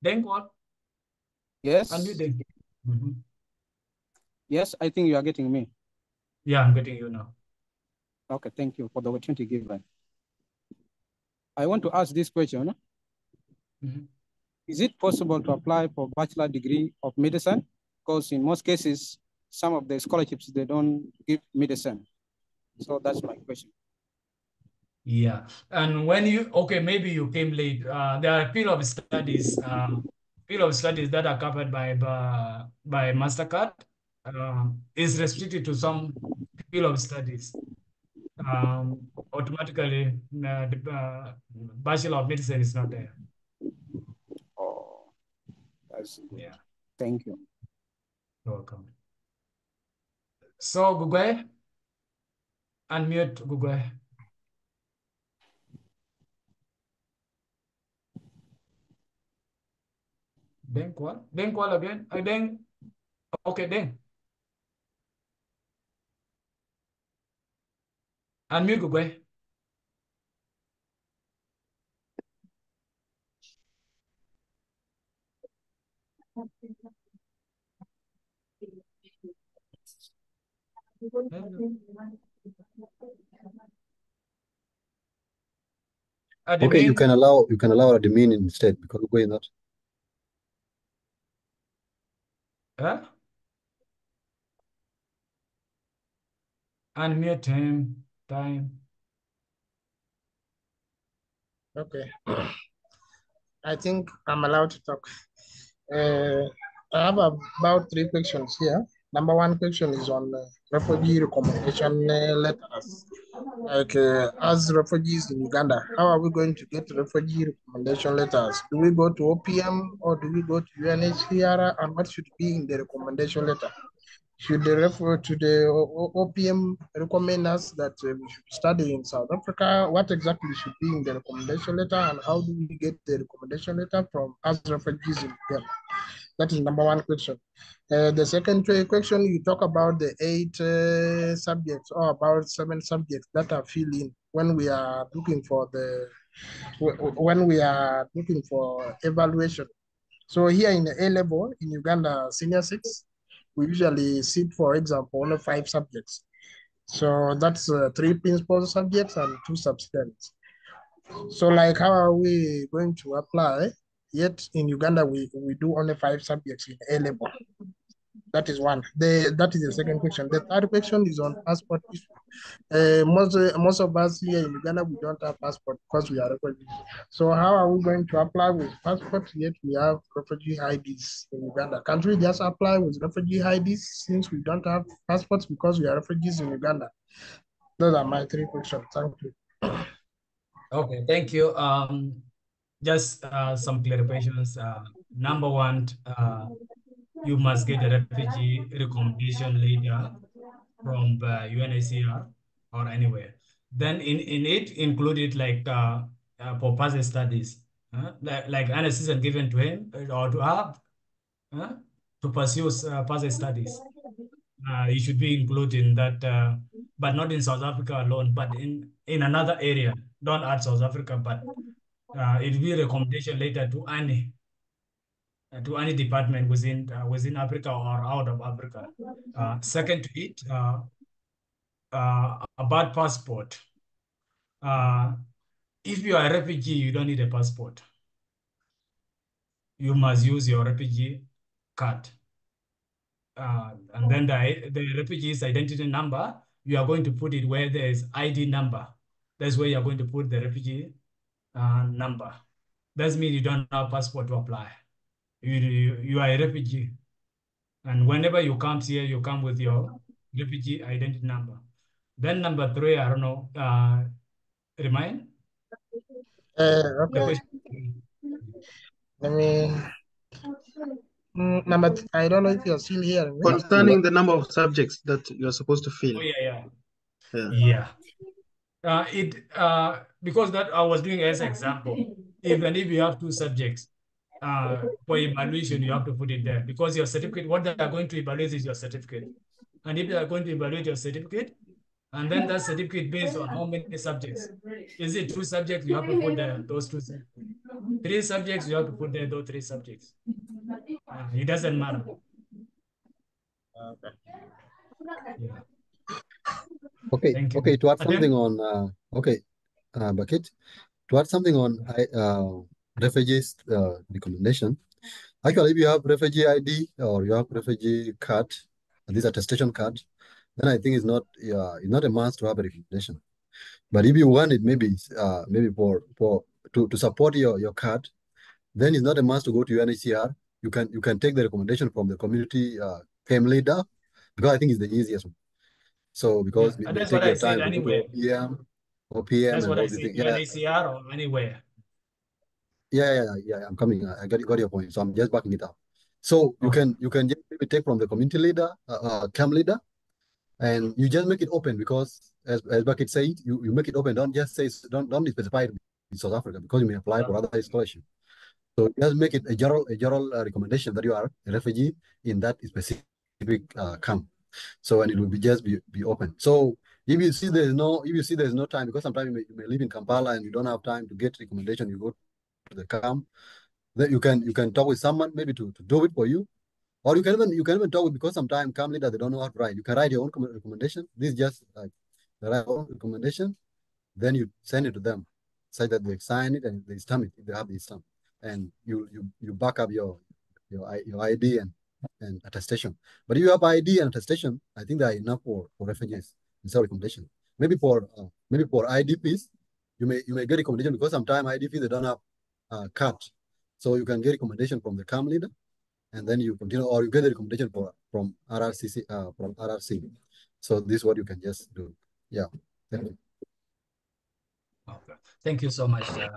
Deng, what? Yes. Unmute Deng. Mhm. Yes, I think you are getting me. Yeah, I'm getting you now. Okay, thank you for the opportunity given. I want to ask this question. Mhm. Is it possible to apply for bachelor degree of medicine? Because in most cases, some of the scholarships, they don't give medicine. So that's my question. Yeah, and when you okay, maybe you came late. Uh, there are a field of studies, uh, field of studies that are covered by by, by Mastercard. Uh, is restricted to some field of studies. Um, automatically, uh, the uh, Bachelor of Medicine is not there. Oh, that's good. Yeah, Thank you. you're welcome. So, Google, unmute Google. Deng Kual, Deng Kual again. I Deng, okay, Deng. Unmute Google. Okay, you can allow you can allow admin instead because we're going that. Huh? Unmute him. Time. Okay. I think I'm allowed to talk. Uh, I have about three questions here. Number one question is on uh, refugee recommendation uh, letters. Like uh, as refugees in Uganda, how are we going to get refugee recommendation letters? Do we go to OPM or do we go to UNHCR? And what should be in the recommendation letter? Should they refer to the OPM recommend us that uh, we should study in South Africa? What exactly should be in the recommendation letter, and how do we get the recommendation letter from us refugees in Uganda? That is number one question. Uh, the second question, you talk about the eight uh, subjects or about seven subjects that are filling when we are looking for the when we are looking for evaluation. So here in the A level in Uganda, senior six, we usually sit for example only five subjects. So that's uh, three principal subjects and two subsidiaries. So like how are we going to apply? Yet in Uganda, we, we do only five subjects in A level. That is one. The that is the second question. The third question is on passport issue. Uh, most most of us here in Uganda we don't have passport because we are refugees. So how are we going to apply with passport? Yet we have refugee IDs in Uganda. Can't we just apply with refugee IDs since we don't have passports because we are refugees in Uganda? Those are my three questions. Thank you. Okay, thank you. Um, just uh, some clarifications. Uh, number one, uh, you must get a refugee recommendation letter from the UNHCR or anywhere. Then in, in it included like uh, uh, for further studies, uh, like, like an assistant given to him or to uh, to pursue further studies. It should be included in that, but not in South Africa alone, but in, in another area. Don't add South Africa, but uh, it will be a recommendation later to any uh, to any department within uh, within Africa or out of Africa. Uh, second to it, uh, uh, about passport. Uh, if you are a refugee, you don't need a passport. You must use your refugee card. And then the, the refugee's identity number, you are going to put it where there is ID number. That's where you're going to put the refugee uh, number. That means you don't have passport to apply. You, you, you are a refugee. And whenever you come here, you come with your refugee identity number. Then number three, I don't know, uh, remind? Uh, okay. question. Let me. Mm, number. th- I don't know if you're still here. Concerning the number of subjects that you're supposed to fill. Oh, yeah, yeah. Yeah. Yeah. Uh, it uh, because that I was doing as example. Even if you have two subjects, uh, for evaluation, you have to put it there because your certificate, what they are going to evaluate is your certificate. And if they are going to evaluate your certificate, and then that certificate based on how many subjects. Is it two subjects? You have to put there those two. subjects. three subjects, you have to put there those three subjects. Uh, it doesn't matter. Okay. Yeah. Okay, Thank you. okay, to add And something on, uh, okay, uh, Bakit, to add something on I, uh, refugees uh, recommendation. Actually, if you have refugee ID or you have refugee card, this attestation card, then I think it's not, uh, it's not a must to have a recommendation. But if you want it, maybe, uh, maybe for for to, to support your your card, then it's not a must to go to UNHCR. You can you can take the recommendation from the community uh, PM leader because I think it's the easiest one. So because Yeah, we that's take what I your said anyway. PM or PM That's what I things. Yeah, UNHCR or anywhere. yeah, yeah, yeah, yeah, I'm coming. I got got your point. So I'm just backing it up. So you Okay. can you can just maybe take from the community leader, uh, uh camp leader, and you just make it open because as as Bakit said, you, you make it open. Don't just say don't don't specify it in South Africa because you may apply for other scholarship. So just make it a general a general uh, recommendation that you are a refugee in that specific uh, camp. So and it will be just be, be open. So if you see there's no if you see there's no time because sometimes you may, you may live in Kampala and you don't have time to get recommendation, you go to the camp. Then you can you can talk with someone maybe to, to do it for you. Or you can even you can even talk with because sometimes camp leader they don't know how to write. You can write your own recommendation. This is just like the own recommendation. Then you send it to them, say that they sign it and they stamp it if they have the stamp, and you you you back up your your your ID and and attestation. But if you have ID and attestation, I think they are enough for for refugees instead recommendation. Maybe for uh, maybe for IDPs, you may you may get recommendation because sometimes IDPs they don't have uh, card, so you can get recommendation from the camp leader, and then you continue, or you get the recommendation for from RRCC uh, from RRC. So this is what you can just do. Yeah. Thank you. Okay. Thank you so much. Uh,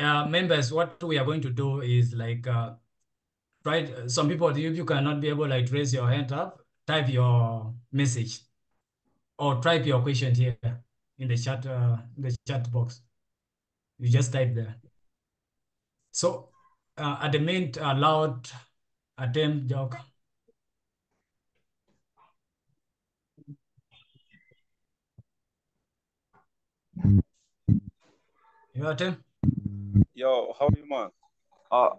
uh, members, what we are going to do is like, uh, right, some people, if you cannot be able like raise your hand up, type your message or type your question here in the chat, uh, the chat box. You just type there. So, uh, at the main loud attempt joke. You attempt? Yo, how you, man? Uh,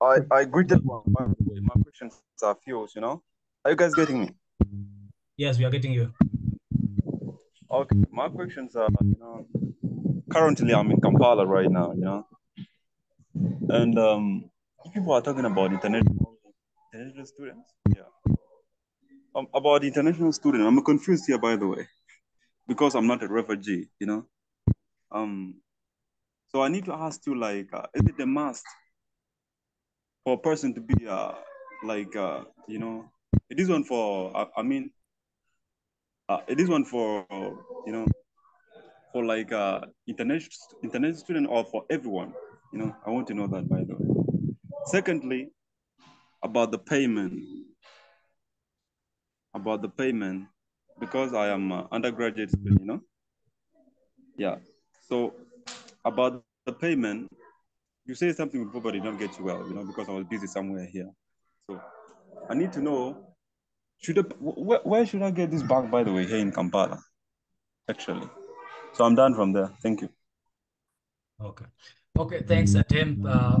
I I greeted my, my, my questions are few, you know. Are you guys getting me? Yes, we are getting you. Okay, my questions are, you know, currently I'm in Kampala right now, you know, and um, people are talking about international international students. Yeah. Um, about international student, I'm confused here, by the way, because I'm not a refugee, you know. Um, so I need to ask you, like, uh, is it a must for a person to be, uh, like, uh, you know, it is one for, I, I mean, uh, it is one for, you know, for like uh, international international student or for everyone. You know, I want to know that by the way. Secondly, about the payment. About the payment, because I am undergraduate student, you know. Yeah. So about the payment, you say something it don't get you well, you know, because I was busy somewhere here. So I need to know, should I, where, where should I get this back, by the way, here in Kampala, actually? So I'm done from there. Thank you. Okay. Okay, thanks, Atem. Uh,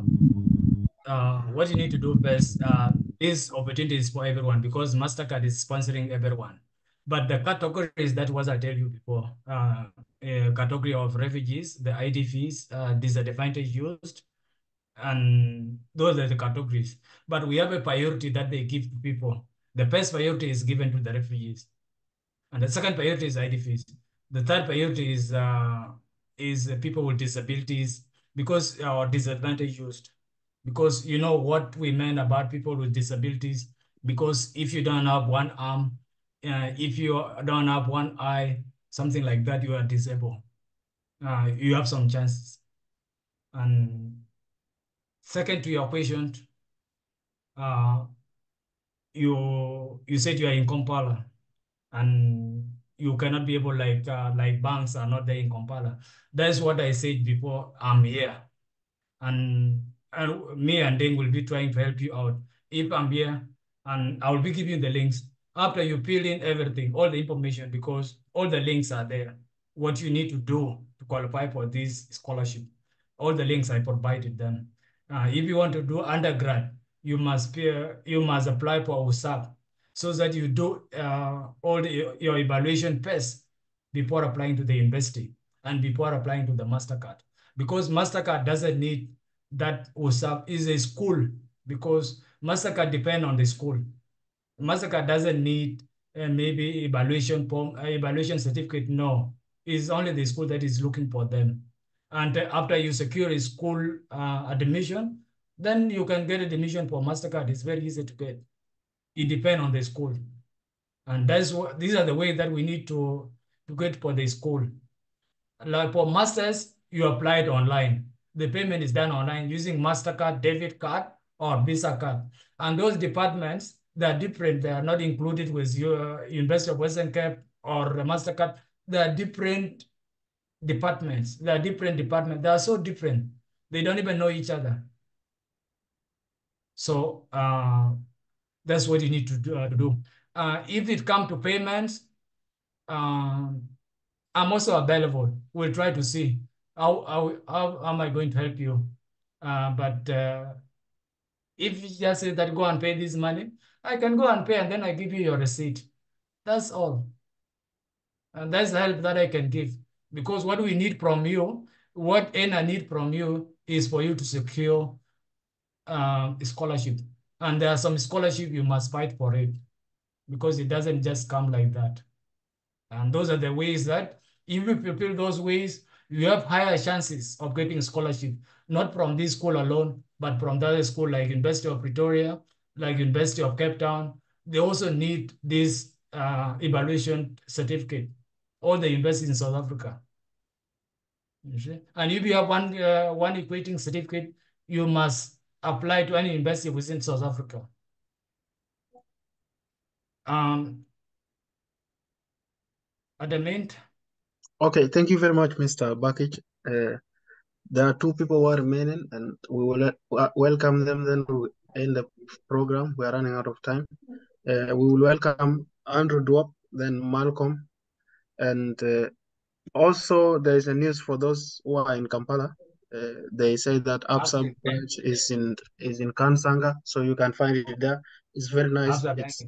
uh, what you need to do first, uh, this opportunity is for everyone because MasterCard is sponsoring everyone. But the categories that was I tell you before, uh, category of refugees, the IDPs, uh, disadvantaged youth, and those are the categories. But we have a priority that they give to people. The first priority is given to the refugees, and the second priority is IDPs. The third priority is uh, is people with disabilities because our disadvantaged youth. Because you know what we mean about people with disabilities. Because if you don't have one arm, uh, if you don't have one eye, something like that, you are disabled. Uh, you have some chances. And second to your patient, uh, you you said you are in Kampala, and you cannot be able like uh, like banks are not there in Kampala. That's what I said before. I'm here, and, and me and Deng will be trying to help you out. If I'm here, and I will be giving the links after you fill in everything, all the information, because all the links are there. What you need to do to qualify for this scholarship. All the links I provided them. Uh, if you want to do undergrad, you must pay, you must apply for USAf so that you do uh, all the, your evaluation first before applying to the university and before applying to the MasterCard. Because MasterCard doesn't need that USAf is a school because MasterCard depend on the school. MasterCard doesn't need uh, maybe evaluation form, uh, evaluation certificate. No, it's only the school that is looking for them. And after you secure a school uh, admission, then you can get a admission for MasterCard. It's very easy to get. It depends on the school. And that's what, these are the way that we need to, to get for the school. Like for masters, you apply it online. The payment is done online using MasterCard, debit card, or Visa card. And those departments, they are different. They are not included with your University of Western Cape or MasterCard. They are different departments. They are different departments. They are so different. They don't even know each other. So uh, that's what you need to do. Uh, to do. Uh, if it comes to payments, um, I'm also available. We'll try to see how, how, how am I going to help you. Uh, but uh, if you just say that go and pay this money, I can go and pay and then I give you your receipt. That's all. And that's the help that I can give. Because what we need from you, what ENA need from you is for you to secure uh, scholarship. And there are some scholarship you must fight for it because it doesn't just come like that. And those are the ways that if you fulfill those ways, you have higher chances of getting scholarship, not from this school alone, but from the other school like University of Pretoria, like University of Cape Town. They also need this uh, evaluation certificate, all the universities in South Africa. And if you have one, uh, one equating certificate, you must apply to any university within South Africa. Um, Adamant? Okay, thank you very much, Mr. Bakit. Uh, there are two people who are remaining, and we will uh, welcome them. Then we end the program. We are running out of time. Uh, we will welcome Andrew Dwop, then Malcolm, and uh, also there is a news for those who are in Kampala. Uh, they say that ABSA Okay. branch is in is in Kansanga, so you can find it there. It's very nice. It's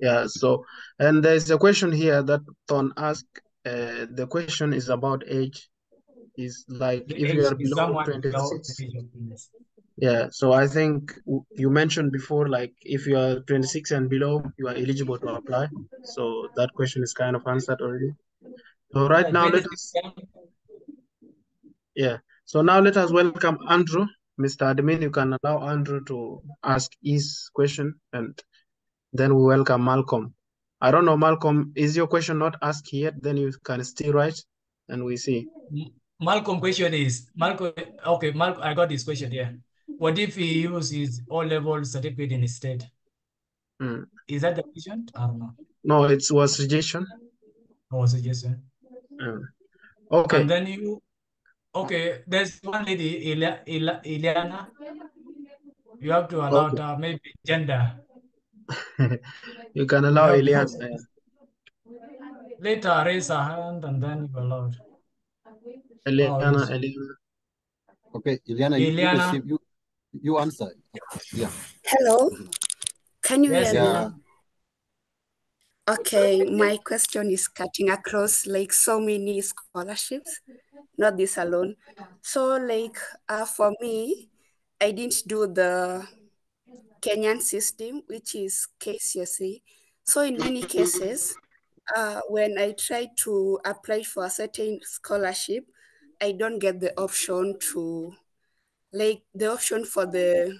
yeah. So, and there's a question here that Ton asked. Uh, the question is about age. Is like The if you are below someone below the 26. age of yes. Yeah. So I think you mentioned before, like if you are 26 and below, you are eligible to apply. So that question is kind of answered already. So right Yeah, now, let us yeah. So now let us welcome Andrew. Mr. Admin, you can allow Andrew to ask his question and then we welcome Malcolm. I don't know, Malcolm, is your question not asked yet? Then you can still write and we see. Malcolm question is Malcolm okay Malcolm I got this question here. What if he uses his O level certificate instead? Mm. Is that the question? I don't know. No, it was suggestion. Or suggestion. Okay. And then you okay, there's one lady, Ilia, Ilia, Iliana. You have to allow Okay. her maybe gender. You can allow have Elias. to let her raise her hand and then you allow. Oh, Eliana, yes. Eliana. Okay, Ileana, you, you, you, you answer. Yeah. Hello, can you Yes, hear me? Okay, my question is cutting across like so many scholarships, not this alone. So like uh, for me, I didn't do the Kenyan system, which is KCSE. So in many cases, uh, when I try to apply for a certain scholarship, I don't get the option to like the option for the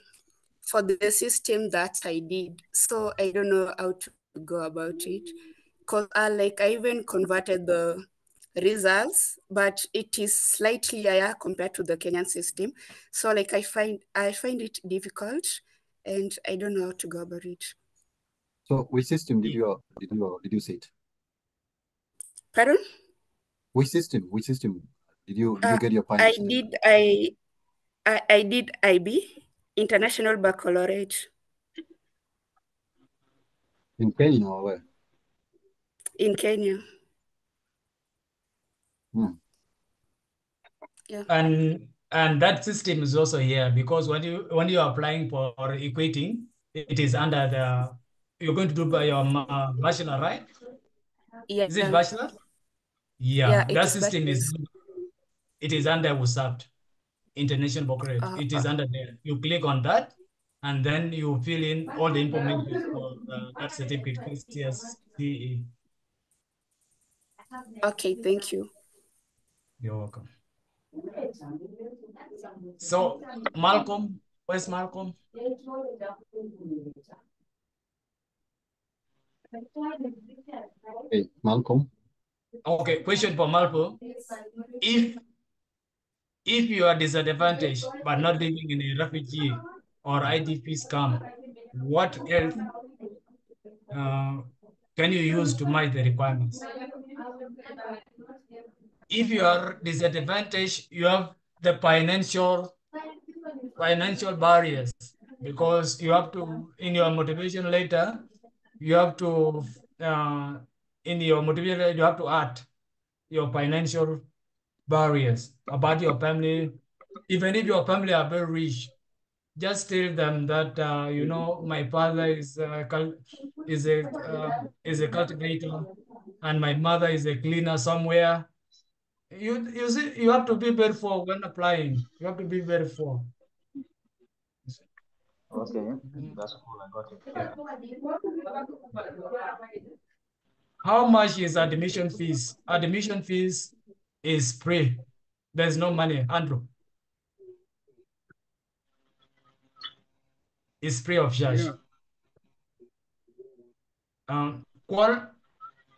for the system that I did. So I don't know how to go about it. Cause I like I even converted the results, but it is slightly higher compared to the Kenyan system. So like I find I find it difficult and I don't know how to go about it. So which system did you did you did you say it? Pardon? Which system? Which system did you did Uh, you get your I did I, I I did IB, International Baccalaureate In Kenya or where? in Kenya. Hmm. Yeah. And and that system is also here because when you when you are applying for equating, it is under the you're going to do by your uh, bachelor, right? Yeah. Is it bachelor? Yeah, Yeah, it that is system is it is under WSAT, International Baccalaureate. Uh, it is under there. You click on that, and then you fill in all the information for uh, that certificate, KCSCE. Okay, thank you. You're welcome. So, Malcolm, where's Malcolm? Okay, Malcolm. Okay, question for Malcolm. If if you are disadvantaged but not living in a refugee or IDPs come, what else uh, can you use to meet the requirements? If you are disadvantaged, you have the financial financial barriers because you have to in your motivation later you have to uh, in your motivation you have to add your financial barriers about your family even if your family are very rich just tell them that uh, you know my father is a is a uh, is a cultivator and my mother is a cleaner somewhere. You you see you have to be very for when applying. You have to be very for. Okay, that's cool. I got. It. how much is admission fees? Admission fees is free. There's no money. Andrew it's free of charge Yeah. um what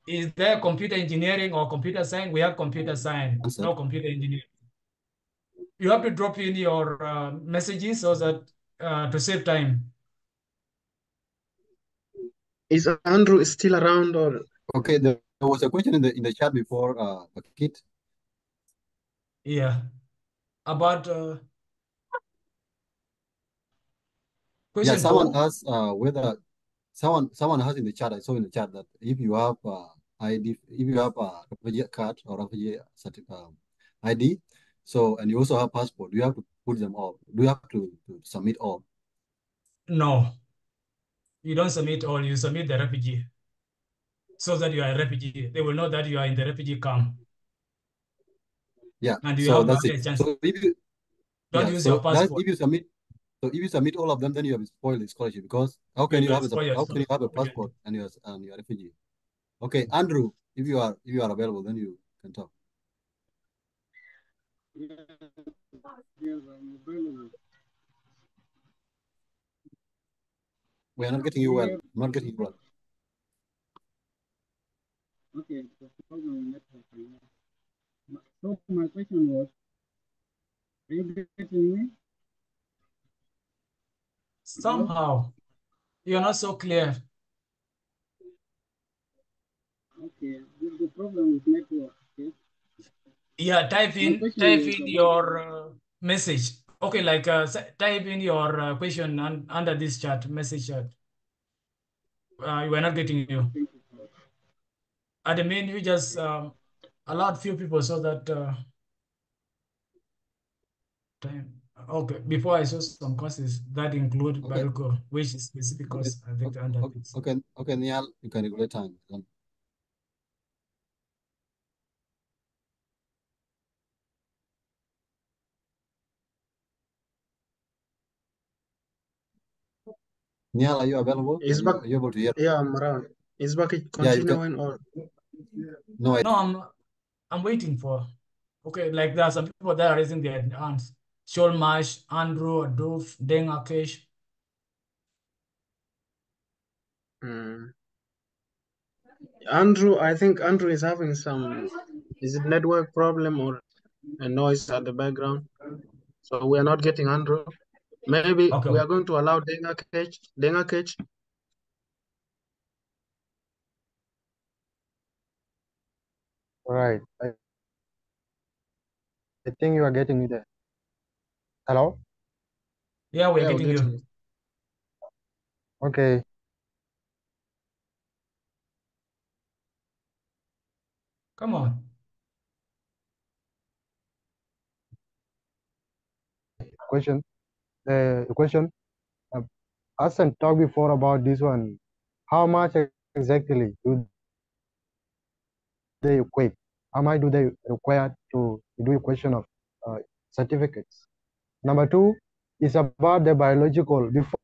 is there computer engineering or computer science we have computer science no computer engineering you have to drop in your uh, messages so that uh, to save time Is Andrew still around or? Okay, there, there was a question in the in the chat before, uh, Kit. yeah about uh, Yeah, someone for asked uh, whether someone someone asked in the chat. I saw in the chat that if you have uh, ID, if you have a refugee card or refugee certi- um, ID, so and you also have passport, do you have to put them all. Do you have to, to submit all? no you don't submit all you submit the refugee so that you are a refugee they will know that you are in the refugee camp Yeah, and you so have that's a it. chance So if you don't yeah, use so your that passport if you submit, so if you submit all of them, then you have spoiled the scholarship because how can you you have a how can you have a passport and you're and you're a refugee? Okay, Andrew, if you are if you are available, then you can talk. Yes, I'm available. We are not getting you well. I'm not getting you well. Okay, the problem with network. I know. So my question was, are you getting me? Somehow you're not so clear. Okay, the problem with network. Okay. yeah type in type in your uh, message. Okay like uh, type in your uh, question un under this chat message chat. Uh, we're not getting you. Admin you just um, allowed few people so that uh, time Oh, okay before i saw some courses that include Okay. Baruco, which is specific Okay. i think Okay. under Okay. this Okay. Okay. Niall, you can regulate time. Niall, are you available? Is back? are you able to hear? Yeah, I'm around. Is back Yeah, continuing or? No, I, no i'm i'm waiting for okay like there are some people that are raising their hands Sholmash, Andrew, Adolf, Deng Akech. Hmm. Andrew, I think Andrew is having some, is it network problem or a noise at the background? So we are not getting Andrew. Maybe Okay. we are going to allow Deng Akech. Deng Akech. All right. I, I think you are getting me there. Hello? Yeah, we're Yeah, we're getting getting you. it. Okay. Come on. question. Uh, the question. Uh, Hassan talked before about this one. How much exactly do they equate? How much do they require to do a question of uh, certificates? Number two is about the biological before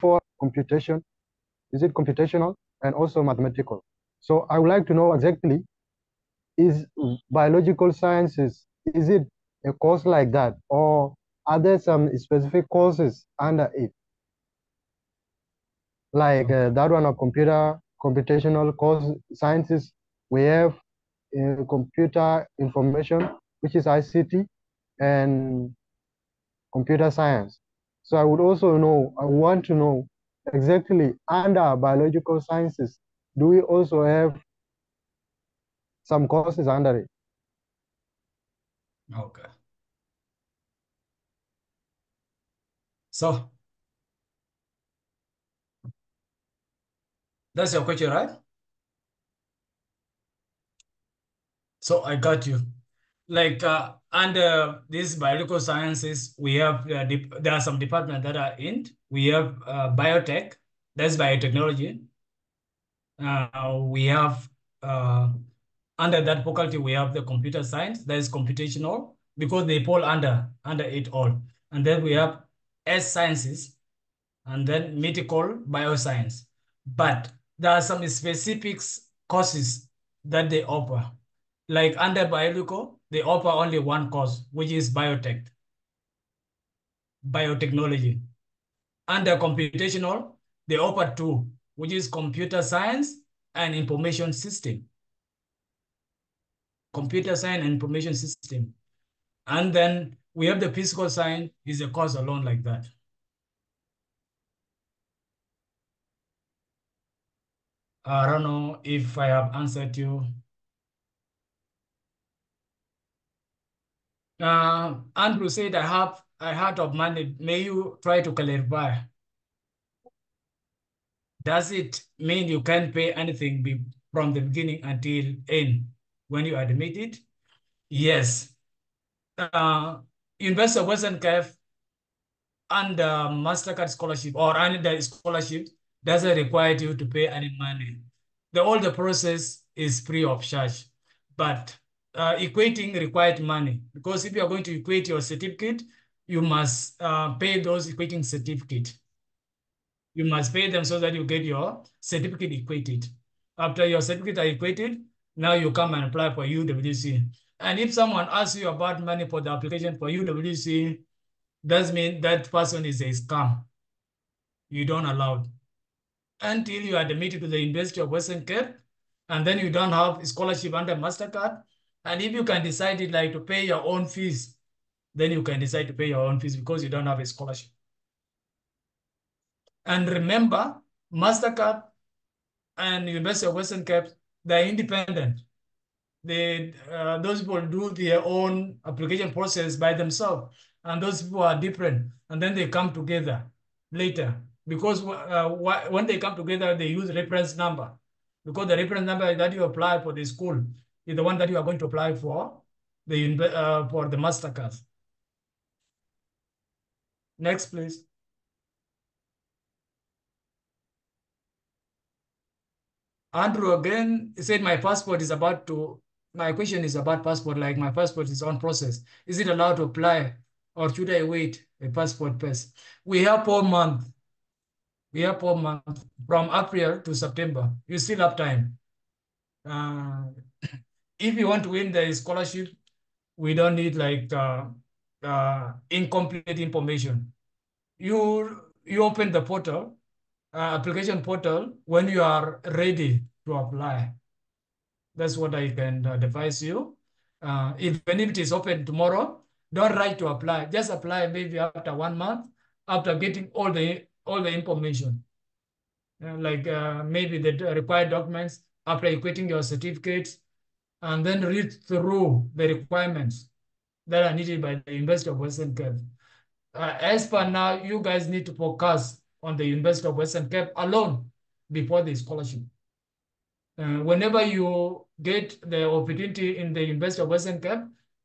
for computation. Is it computational and also mathematical? So I would like to know exactly is biological sciences is it a course like that or are there some specific courses under it like uh, that one of computer computational course sciences we have uh, computer information which is ICT and computer science so I would also know I want to know exactly under biological sciences do we also have some courses under it Okay. So that's your question, right? So I got you. Like uh, under these biological sciences, we have uh, there are some departments that are in. We have uh, biotech, that's biotechnology. Uh, we have uh, under that faculty we have the computer science, that is computational, because they fall under under it all. And then we have S sciences, and then medical bioscience. But there are some specific courses that they offer. Like under biological, they offer only one course, which is biotech, biotechnology. Under computational, they offer two, which is computer science and information system. Computer science and information system. And then we have the physical science is a course alone like that. I don't know if I have answered you. Uh, Andrew said, I have a heart of money. May you try to clarify? Does it mean you can't pay anything be from the beginning until end when you admit it? Yes. Uh, University of Western Cape uh, MasterCard scholarship or any other scholarship doesn't require you to pay any money. The all the process is free of charge, but uh, equating required money because if you are going to equate your certificate, you must uh, pay those equating certificate. You must pay them so that you get your certificate equated. After your certificate are equated, now you come and apply for UWC. And if someone asks you about money for the application for UWC, that means that person is a scam. You don't allow until you are admitted to the University of Western Cape, and then you don't have scholarship under MasterCard. And if you can decide it like to pay your own fees, then you can decide to pay your own fees because you don't have a scholarship. And remember, MasterCard and University of Western Cape, they're independent. They, uh, those people do their own application process by themselves. And those people are different. And then they come together later because uh, when they come together, they use reference number because the reference number that you apply for the school is the one that you are going to apply for the uh, for the Mastercard. Next, please. Andrew again said my passport is about to, my question is about passport, like my passport is on process. Is it allowed to apply or should I wait a passport pass? We have four months we have four months from April to September. You still have time. Uh, if you want to win the scholarship, we don't need like uh, uh, incomplete information. You you open the portal, uh, application portal when you are ready to apply. That's what I can advise you. Uh, even if it is open tomorrow, don't write to apply. Just apply maybe after one month after getting all the all the information, uh, like uh, maybe the required documents after equating your certificates, and then read through the requirements that are needed by the University of Western Cape. Uh, as for now, you guys need to focus on the University of Western Cape alone. before the scholarship. Uh, whenever you get the opportunity in the University of Western Cape,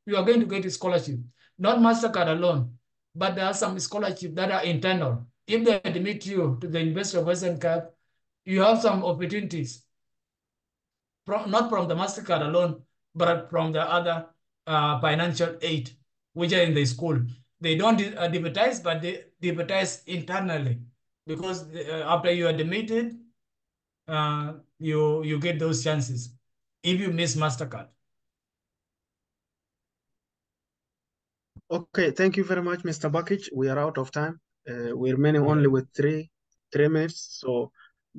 you are going to get a scholarship. Not MasterCard alone, but there are some scholarships that are internal. If they admit you to the University of Western Cape, you have some opportunities, from, not from the MasterCard alone, but from the other uh, financial aid, which are in the school. They don't advertise, but they advertise internally because uh, after you are admitted, uh, you you get those chances if you miss Mastercard. Okay, thank you very much, Mr. Bakit. We are out of time. Uh, we're remaining only with three three minutes, so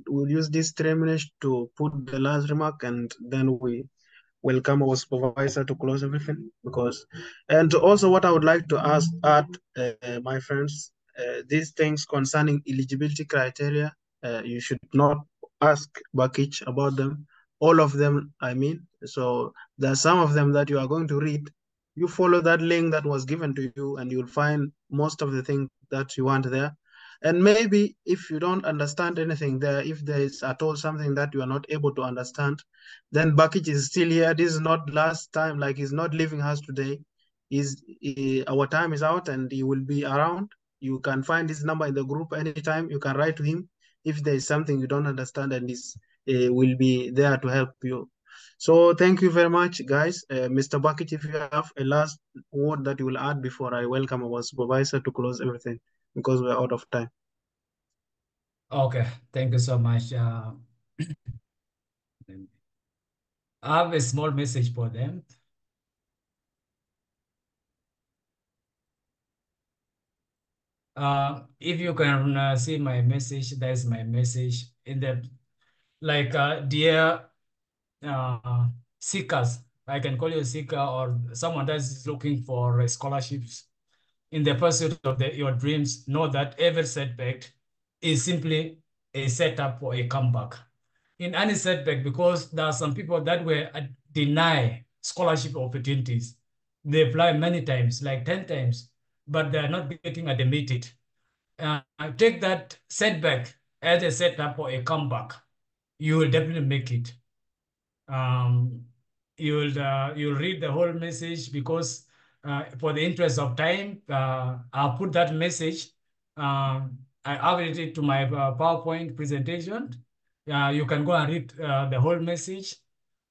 we'll use these three minutes to put the last remark, and then we welcome our supervisor to close everything. Because, and also what I would like to ask, add, uh, my friends, uh, these things concerning eligibility criteria, uh, you should not ask Bakit about them. All of them, I mean. So there are some of them that you are going to read. You follow that link that was given to you, and you'll find most of the things that you want there. And maybe if you don't understand anything there, if there is at all something that you are not able to understand, then Bakit is still here. This is not last time, like he's not leaving us today. Is he, our time is out and he will be around. You can find his number in the group anytime. You can write to him if there is something you don't understand and this uh, will be there to help you. So thank you very much, guys. Uh, Mr. Bakit, if you have a last word that you will add before I welcome our supervisor to close everything because we're out of time. Okay, thank you so much. Uh, I have a small message for them. Uh, if you can uh, see my message, that's my message in the like uh, dear uh, seekers. I can call you a seeker or someone that is looking for scholarships in the pursuit of the, your dreams. Know that every setback is simply a setup for a comeback. In any setback, because there are some people that were uh, denied scholarship opportunities. They apply many times, like 10 times, but they're not getting admitted. Uh, take that setback as a setup for a comeback. You will definitely make it. Um, you will uh, you'll read the whole message because uh, for the interest of time, uh, I'll put that message. Um, I added it to my uh, PowerPoint presentation. you can go and read uh, the whole message.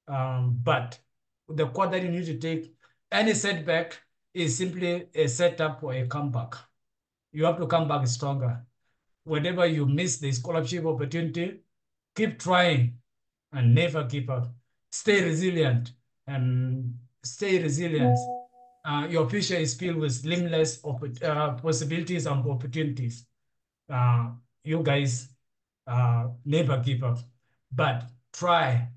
Um, but the quote that you need to take, any setback is simply a setup for a comeback. You have to come back stronger. Whenever you miss the scholarship opportunity, keep trying and never give up. Stay resilient and stay resilient. Uh, your future is filled with limitless uh, possibilities and opportunities. Uh, you guys uh, never give up, but try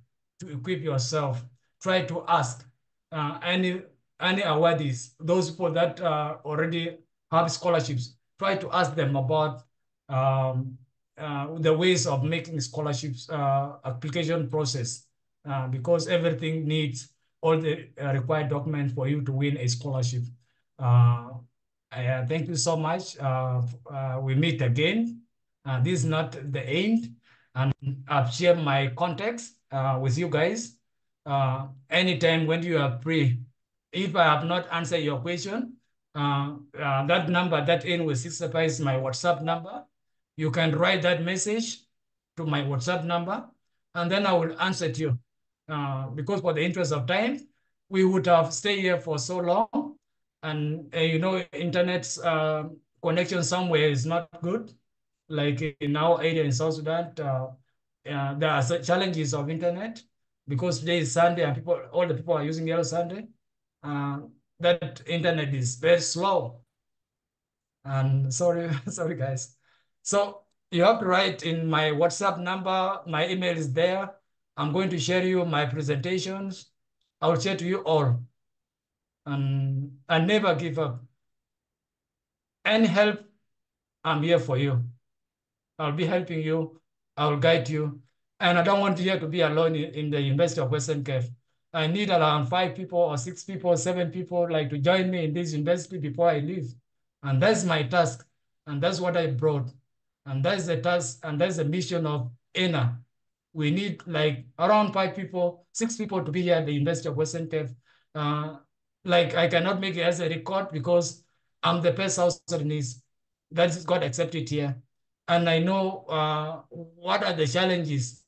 to equip yourself. Try to ask uh, any any awardees, those people that uh, already have scholarships. Try to ask them about um, the ways of making scholarships application process uh, because everything needs all the uh, required documents for you to win a scholarship. Uh, thank you so much. Uh, uh, we meet again. Uh, this is not the end. And I've shared my contacts with you guys. anytime when you are free, if I have not answered your question, that number that ends with 65 is my WhatsApp number you can write that message to my WhatsApp number, and then I will answer to you. Uh, because for the interest of time, we would have stayed here for so long, and uh, you know, internet uh, connection somewhere is not good. Like in our area in South Sudan, uh, uh, there are challenges of internet because today is Sunday and people, all the people are using Yellow Sunday. That internet is very slow. And sorry, sorry guys. So you have to write in my WhatsApp number. My email is there. I'm going to share you my presentations. I will share to you all. And I never give up. Any help, I'm here for you. I'll be helping you. I'll guide you. And I don't want you to be alone in, in the University of Western Cape. I need around five people or six people, seven people like to join me in this university before I leave. And that's my task. And that's what I brought. And that's the task, and that's the mission of ENA. We need like around five people, six people to be here at the University of Western Cape. Uh, like I cannot make it as a record because I'm the first South Sudanese that got accepted here. And I know uh, what are the challenges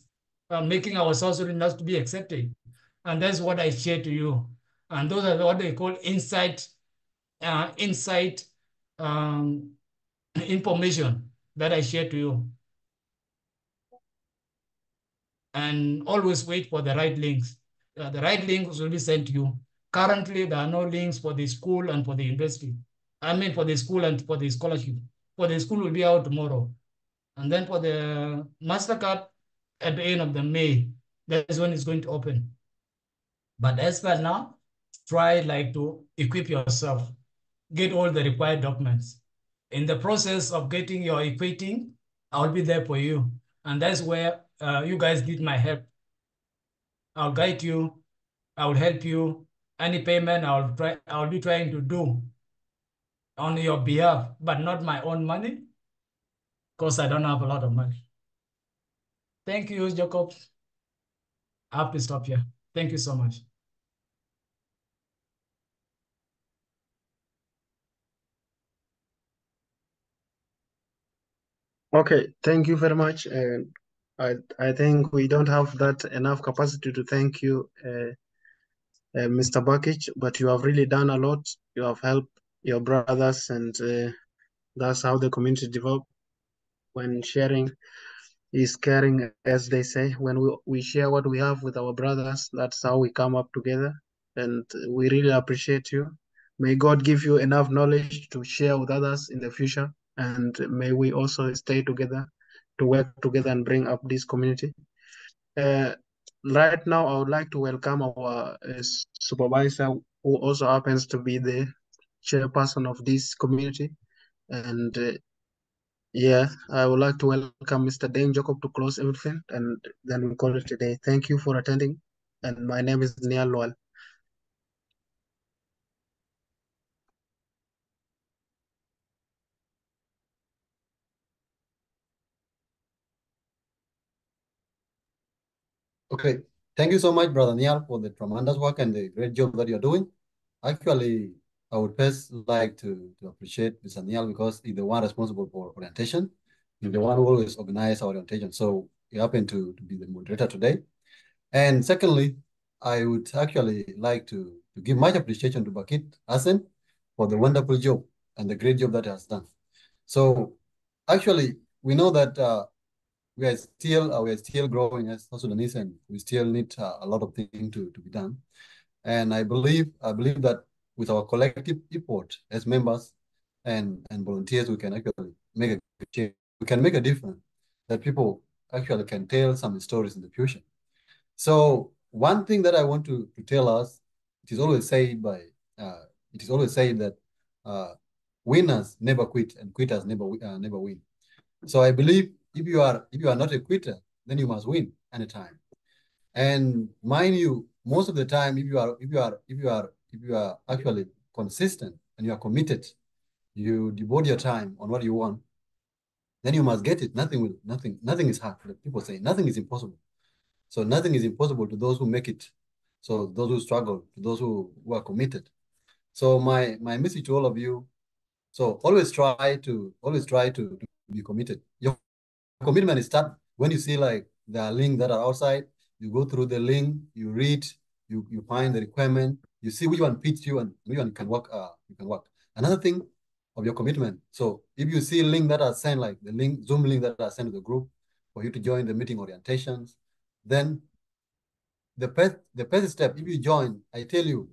uh, making our South Sudanese to be accepted. And that's what I share to you. And those are what they call insight, uh, insight um, information that I share to you. And always wait for the right links. Uh, the right links will be sent to you. Currently, there are no links for the school and for the university. I mean, for the school and for the scholarship. For the school will be out tomorrow. And then for the MasterCard, at the end of the May, that's when it's going to open. But as for now, try like to equip yourself, get all the required documents. In the process of getting your equating, I'll be there for you. And that's where uh, you guys need my help. I'll guide you. I will help you. Any payment I'll try, I'll be trying to do on your behalf, but not my own money, because I don't have a lot of money. Thank you, Jacob. I have to stop here. Thank you so much. Okay, thank you very much. And I I think we don't have that enough capacity to thank you, uh, uh, Mr. Bakit, but you have really done a lot. You have helped your brothers, and uh, that's how the community develop. When sharing is caring, as they say. When we, we share what we have with our brothers, that's how we come up together. And we really appreciate you. May God give you enough knowledge to share with others in the future. And may we also stay together to work together and bring up this community. Uh, right now, I would like to welcome our uh, supervisor, who also happens to be the chairperson of this community. And uh, yeah, I would like to welcome Mr. Deng Jacob to close everything, and then we call it today. Thank you for attending, and my name is Niall Lowell. Okay, thank you so much, Brother Niall, for the tremendous work and the great job that you're doing. Actually, I would first like to, to appreciate Mr. Niall because he's the one responsible for orientation. He's the one who always organizes our orientation. So he happened to, to be the moderator today. And secondly, I would actually like to, to give much appreciation to Bakit Hassan for the wonderful job and the great job that he has done. So actually, we know that uh, we are still uh, we are still growing as South Sudanese, and we still need uh, a lot of things to, to be done. And I believe I believe that with our collective effort as members and and volunteers, we can actually make a change. We can make a difference that people actually can tell some stories in the future. So one thing that I want to, to tell us, it is always said by uh, it is always said that uh, winners never quit and quitters never uh, never win. So I believe if you are if you are not a quitter, then you must win anytime. And mind you, most of the time, if you are if you are if you are if you are actually consistent and you are committed, you devote your time on what you want, then you must get it. Nothing will nothing nothing is hard. People say nothing is impossible. So nothing is impossible to those who make it. So those who struggle, to those who, who are committed. So my my message to all of you, so always try to always try to, to be committed. Your commitment is start when you see like there are links that are outside, you go through the link, you read, you you find the requirement, you see which one fits you and which one can work. Uh, you can work. Another thing of your commitment. So if you see link that are sent, like the link Zoom link that are sent to the group for you to join the meeting orientations, then the first the first step, if you join, I tell you,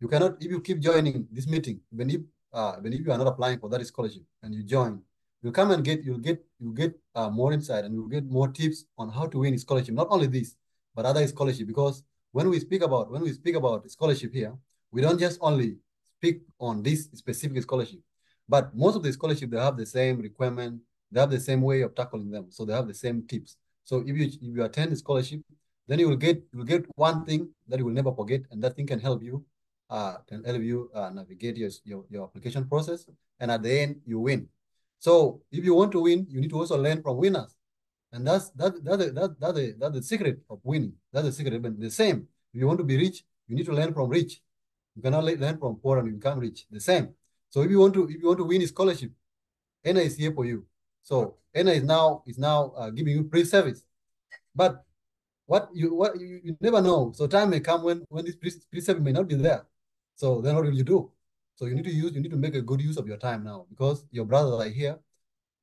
you cannot if you keep joining this meeting, when if uh when if you are not applying for that scholarship and you join, you'll come and get you'll get you get uh, more insight and you'll get more tips on how to win scholarship. Not only this, but other scholarship. Because when we speak about when we speak about scholarship here, we don't just only speak on this specific scholarship, but most of the scholarship they have the same requirement, they have the same way of tackling them, so they have the same tips. So if you if you attend scholarship, then you will get you will get one thing that you will never forget, and that thing can help you uh, can help you uh, navigate your, your your application process, and at the end you win. So if you want to win, you need to also learn from winners. And that's that that that that the that's the secret of winning. That's the secret. But the same. If you want to be rich, you need to learn from rich. You cannot learn from poor and you become rich. The same. So if you want to if you want to win a scholarship, ENA is here for you. So ENA is now is now uh, giving you free service. But what you what you, you never know. So time may come when when this free service may not be there. So then what will you do? So you need to use you need to make a good use of your time now because your brothers are here.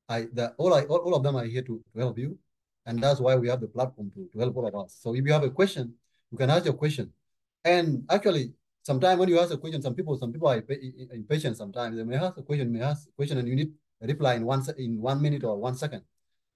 I that all I all, all of them are here to, to help you. And that's why we have the platform to, to help all of us. So if you have a question, you can ask your question. And actually, sometimes when you ask a question, some people, some people are impatient sometimes. They may ask a question, may ask a question, and you need a reply in one in one minute or one second.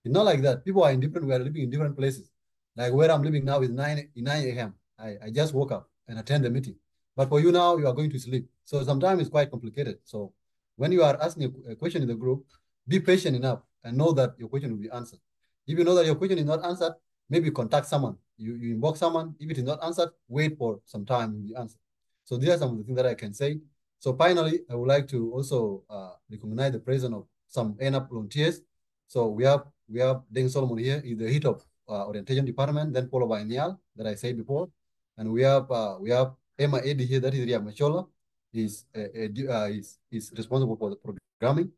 It's not like that. People are in different, we are living in different places. Like where I'm living now is 9 9 a.m. I, I just woke up and attend the meeting. But for you now, you are going to sleep. So sometimes it's quite complicated. So when you are asking a, question in the group, be patient enough and know that your question will be answered. If you know that your question is not answered, maybe contact someone. You, you invoke someone. If it is not answered, wait for some time to be answered. So these are some of the things that I can say. So finally, I would like to also uh, recognize the presence of some ENAP volunteers. So we have we have Deng Solomon here, is the head of uh, orientation department, then followed by Nial that I said before, and we have uh, we have Emma Eddy here, that is Ria Machola, is uh, is is responsible for the programming.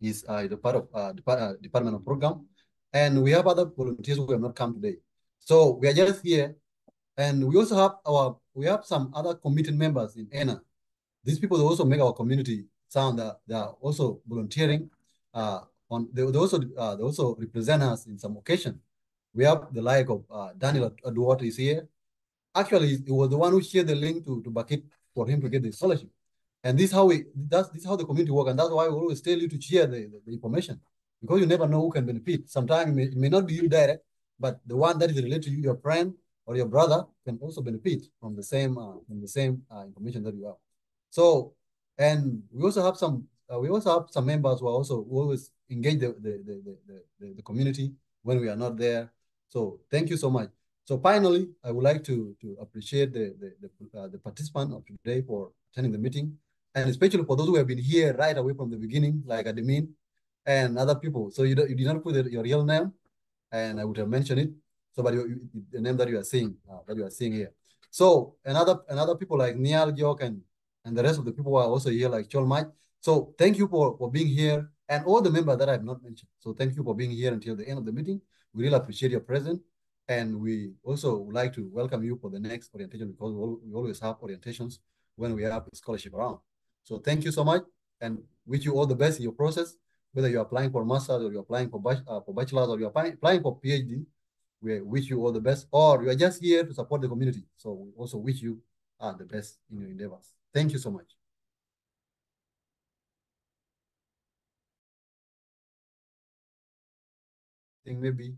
Is uh, the part of uh, the department of program, and we have other volunteers who have not come today. So we are just here, and we also have our we have some other committee members in ENA. These people also make our community sound that they are also volunteering. Uh, on they, they also uh, they also represent us in some occasion. We have the like of uh, Daniel Duarte is here. Actually, he was the one who shared the link to to Bakit for him to get the scholarship. And this is how we that's this how the community work, and that's why we always tell you to share the, the, the information because you never know who can benefit. Sometimes it may, it may not be you direct, but the one that is related to you, your friend or your brother, can also benefit from the same uh, from the same uh, information that you have. So, and we also have some uh, we also have some members who are also who always engage the the, the the, the the community when we are not there. So thank you so much. So finally, I would like to to appreciate the the the, uh, the participant of today for attending the meeting, and especially for those who have been here right away from the beginning, like Admin and other people. So you, you did not put your real name, and I would have mentioned it. So, but you, the name that you are seeing, uh, that you are seeing here. So another another people like Niall, Jok and and the rest of the people who are also here, like Chol. So thank you for for being here, and all the members that I have not mentioned. So thank you for being here until the end of the meeting. We really appreciate your presence. And we also would like to welcome you for the next orientation because we always have orientations when we have a scholarship around. So thank you so much and wish you all the best in your process whether you're applying for master's or you're applying for, uh, for bachelor's or you're applying for PhD, we wish you all the best, or you are just here to support the community. So we also wish you uh, the best in your endeavors. Thank you so much. I think maybe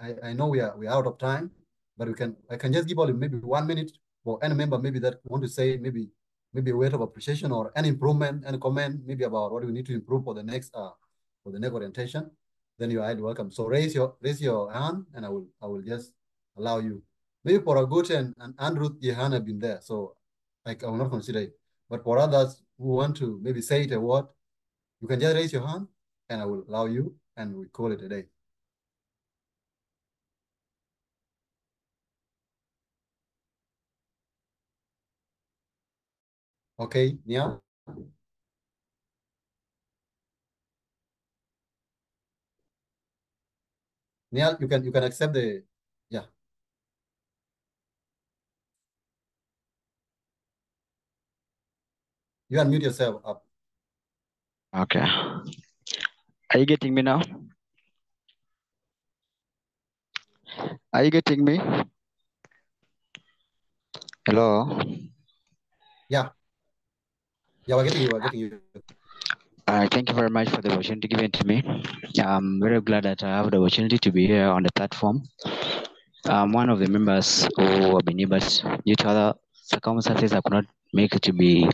I, I know we are we are out of time, but we can I can just give only maybe one minute for any member maybe that want to say maybe maybe a word of appreciation or an improvement and comment maybe about what we need to improve for the next uh for the next orientation, then you are welcome. So raise your raise your hand and I will I will just allow you. Maybe for a good and, and Andrew Jehan have been there, so I, I will not consider it. But for others who want to maybe say it a word, you can just raise your hand and I will allow you and we call it a day. Okay, yeah. Neil, you can you can accept the yeah. You unmute yourself up. Okay. Are you getting me now? Are you getting me? Hello? Yeah. Yeah, we're getting you. We're getting you. Uh, thank you very much for the opportunity given to me. I'm very glad that I have the opportunity to be here on the platform. I'm one of the members who have been to, due to other circumstances, I could not make it to be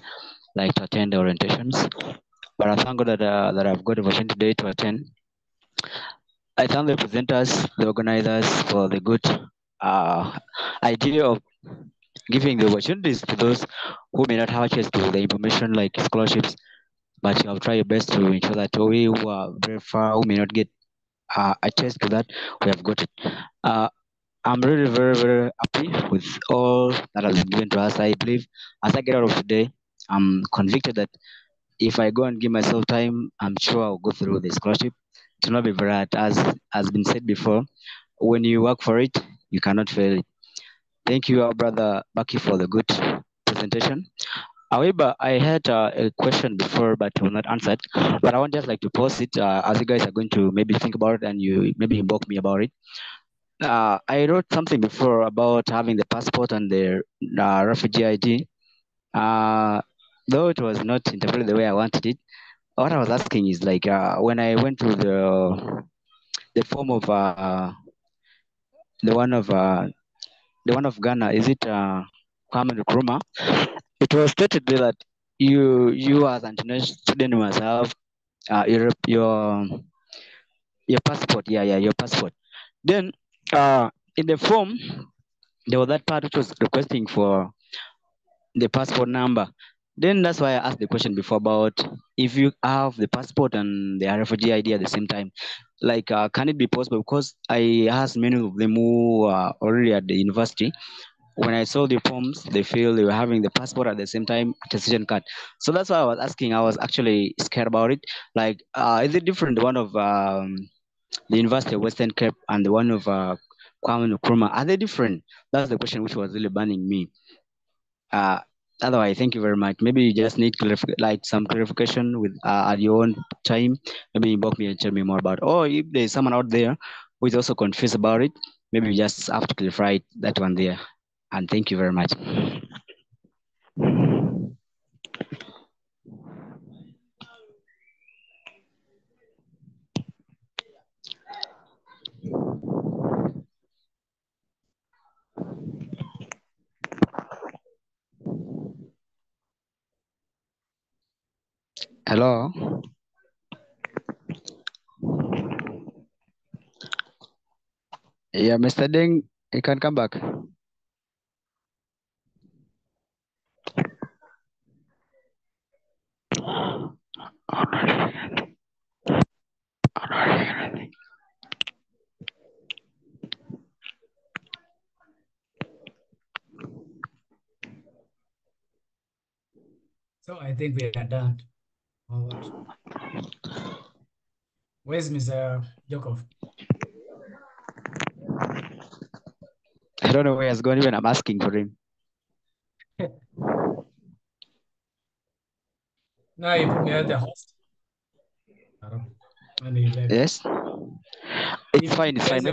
like to attend the orientations. But I thank God that, uh, that I've got the opportunity today to attend. I thank the presenters, the organizers for the good uh, idea of giving the opportunities to those who may not have access to the information like scholarships, but you have tried your best to ensure that we who are very far, who may not get uh, attest to that. We have got it. Uh, I'm really very, very happy with all that has been given to us. I believe as I get out of today, I'm convicted that if I go and give myself time, I'm sure I'll go through the scholarship. To not be very. As has been said before, when you work for it, you cannot fail it. Thank you, our brother Bakit, for the good presentation. However, I had uh, a question before, but was not answered. But I would just like to post it uh, as you guys are going to maybe think about it and you maybe invoke me about it. Uh, I wrote something before about having the passport and the uh, refugee ID. Uh, though it was not interpreted the way I wanted it, what I was asking is like uh, when I went to the the form of uh, the one of uh, the one of Ghana, is it uh, Kwame Nkrumah? It was stated that you you as an international student must have uh, your your your passport. Yeah, yeah, your passport. Then uh, in the form, there was that part which was requesting for the passport number. Then that's why I asked the question before about if you have the passport and the refugee ID at the same time. Like, uh, can it be possible? Because I asked many of them who are already at the university. When I saw the forms, they feel they were having the passport at the same time, decision card. So that's why I was asking. I was actually scared about it. Like, uh, is it different? One of um, the University of Western Cape and the one of uh, Kwame Nkrumah, are they different? That's the question which was really burning me. Uh, otherwise, thank you very much. Maybe you just need clarif- like some clarification with uh, at your own time. Maybe inbox me and tell me more about. Or if there's someone out there who is also confused about it, maybe you just have to clarify that one there. And thank you very much. Hello. Yeah, Mr. Deng, you can come back. So I think we are done. Where's Mr. Jokov? I don't know where he's going even I'm asking for him. No, you put me at the host. I don't know. And he left. Yes? It's fine, it's fine.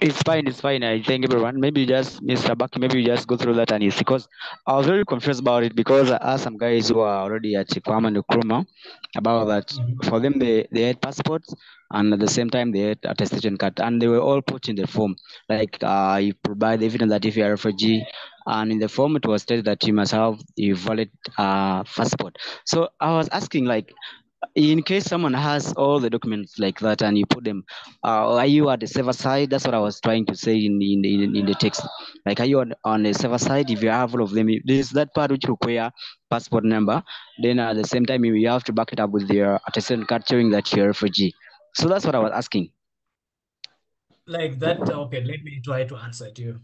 It's fine, it's fine. I thank everyone. Maybe you just Mr. Bakit, maybe you just go through that and you see because I was very confused about it because I asked some guys who are already at Chikwama and Nkrumah about that. Mhm. For them they, they had passports and at the same time they had attestation card and they were all put in the form. Like uh you provide evidence that if you're a refugee and in the form it was stated that you must have a valid uh passport. So I was asking like in case someone has all the documents like that and you put them uh, are you at the server side? That's what i was trying to say in in, in, in the text. Like are you on, on the server side? If you have all of them there's that part which require passport number. Then at the same time you have to back it up with your attestation card showing that you're a refugee. So that's what i was asking. Like that, okay, let me try to answer to you.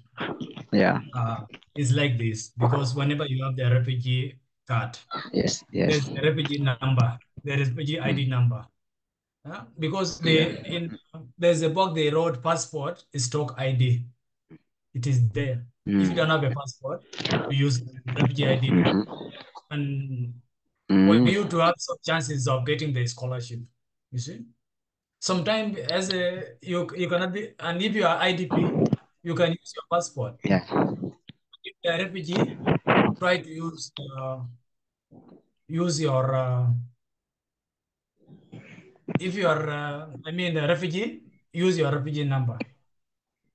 yeah. Uh, it's like this. Because whenever you have the refugee card, yes yes there's the refugee number, the refugee ID number. Uh, because they in there's a box they wrote passport stock ID. It is there. If you don't have a passport, you use refugee ID, and for Mm. you to have some chances of getting the scholarship. You see, sometimes as a you you cannot be, and if you are IDP, you can use your passport. yeah If you are refugee, try to use uh, use your uh, if you are uh, I mean a refugee, use your refugee number.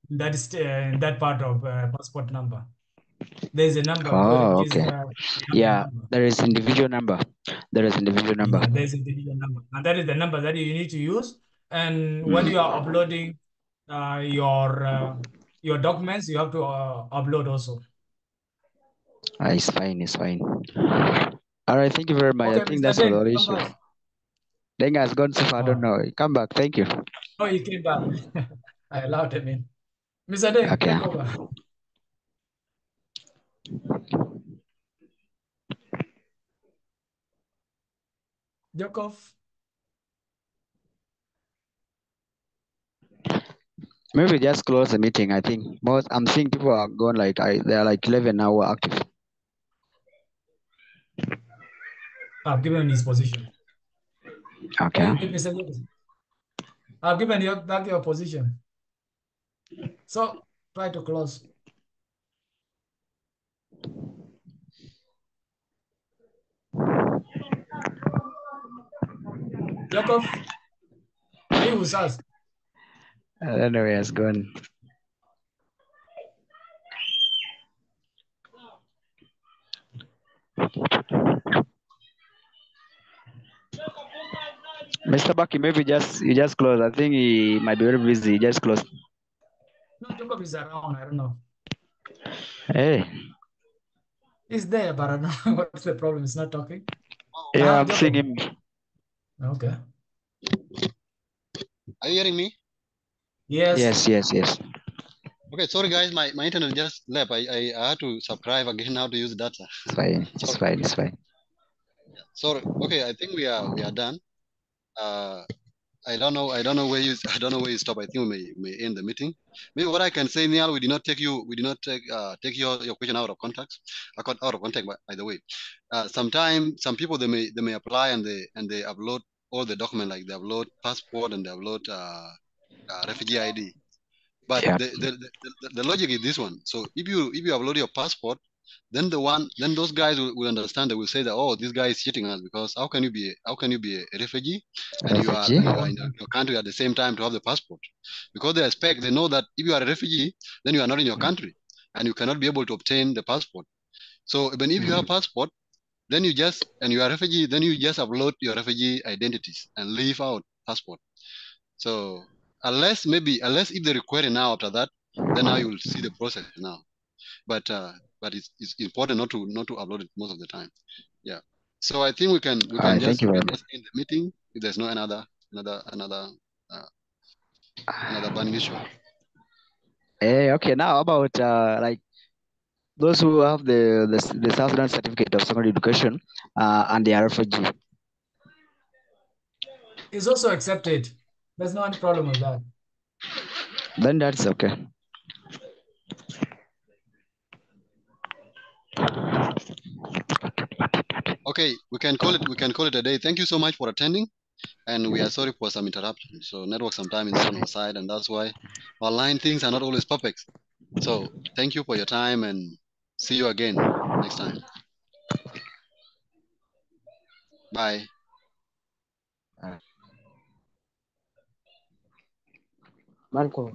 That is uh, that part of uh, passport number. There is a number oh okay Uh, yeah number. there is individual number there is individual number Yeah, there's individual number, and that is the number that you need to use. And when you are uploading uh, your uh, your documents, you have to uh, upload also. Ah, it's fine it's fine all right thank you very much i think Mr. that's all Deng, the come issue. Deng has gone so far. I don't know. Come back. Thank you. Oh, he came back. I allowed him in. Mr. Deng, Okay. take over. Jakov, Maybe just close the meeting. I think most. I'm seeing people are going like I. They are like 11 hour active. I've given his position. Okay. I've given you back your position. So try to close. Jakov, are you with us? I don't know where it's gone. Mr. Bucky, maybe just you just close. I think he might be very busy. Just close. No, Jacob is around. I don't know. Hey, He's there, but I don't know what's the problem. He's not talking. yeah, Ah, I'm seeing him. Okay. Are you hearing me? Yes. Yes, yes, yes. Okay, sorry guys, my, my internet just left. I, I, I had to subscribe again how to use data. It's fine. It's fine. It's fine. Sorry. Okay, I think we are we are done. Uh, I don't know. I don't know where you. I don't know where you stop. I think we may may end the meeting. Maybe what I can say, Neil, we did not take you. We did not take uh take your your question out of context. I got out of context. By, by the way, uh, sometimes some people they may they may apply and they and they upload all the document like they upload passport and they upload uh, uh refugee ID. But Yeah. the, the, the, the, the logic is this one. So if you if you upload your passport, then the one then those guys will, will understand. They will say that oh this guy is cheating us because how can you be how can you be a refugee and you are, you are in your country at the same time to have the passport because they expect they know that if you are a refugee then you are not in your country and you cannot be able to obtain the passport. So even if you have passport, then you just and you are a refugee, then you just upload your refugee identities and leave out passport. So unless maybe unless if they require now after that, then now you will see the process now. But uh, but it's, it's important not to not to upload it most of the time. Yeah. So I think we can we can right. just, Thank you very much. just end the meeting if there's no another another another uh, another burning issue. Hey, okay. Now about uh, like those who have the the, the South Sudan certificate of secondary education uh, and the RFG. refugee. It's also accepted. There's no any problem with that. Then that's okay. Okay, we can call it we can call it a day. Thank you so much for attending. And we are sorry for some interruption. So network sometimes is on our side, and that's why online things are not always perfect. So thank you for your time and see you again next time. Bye. Marco,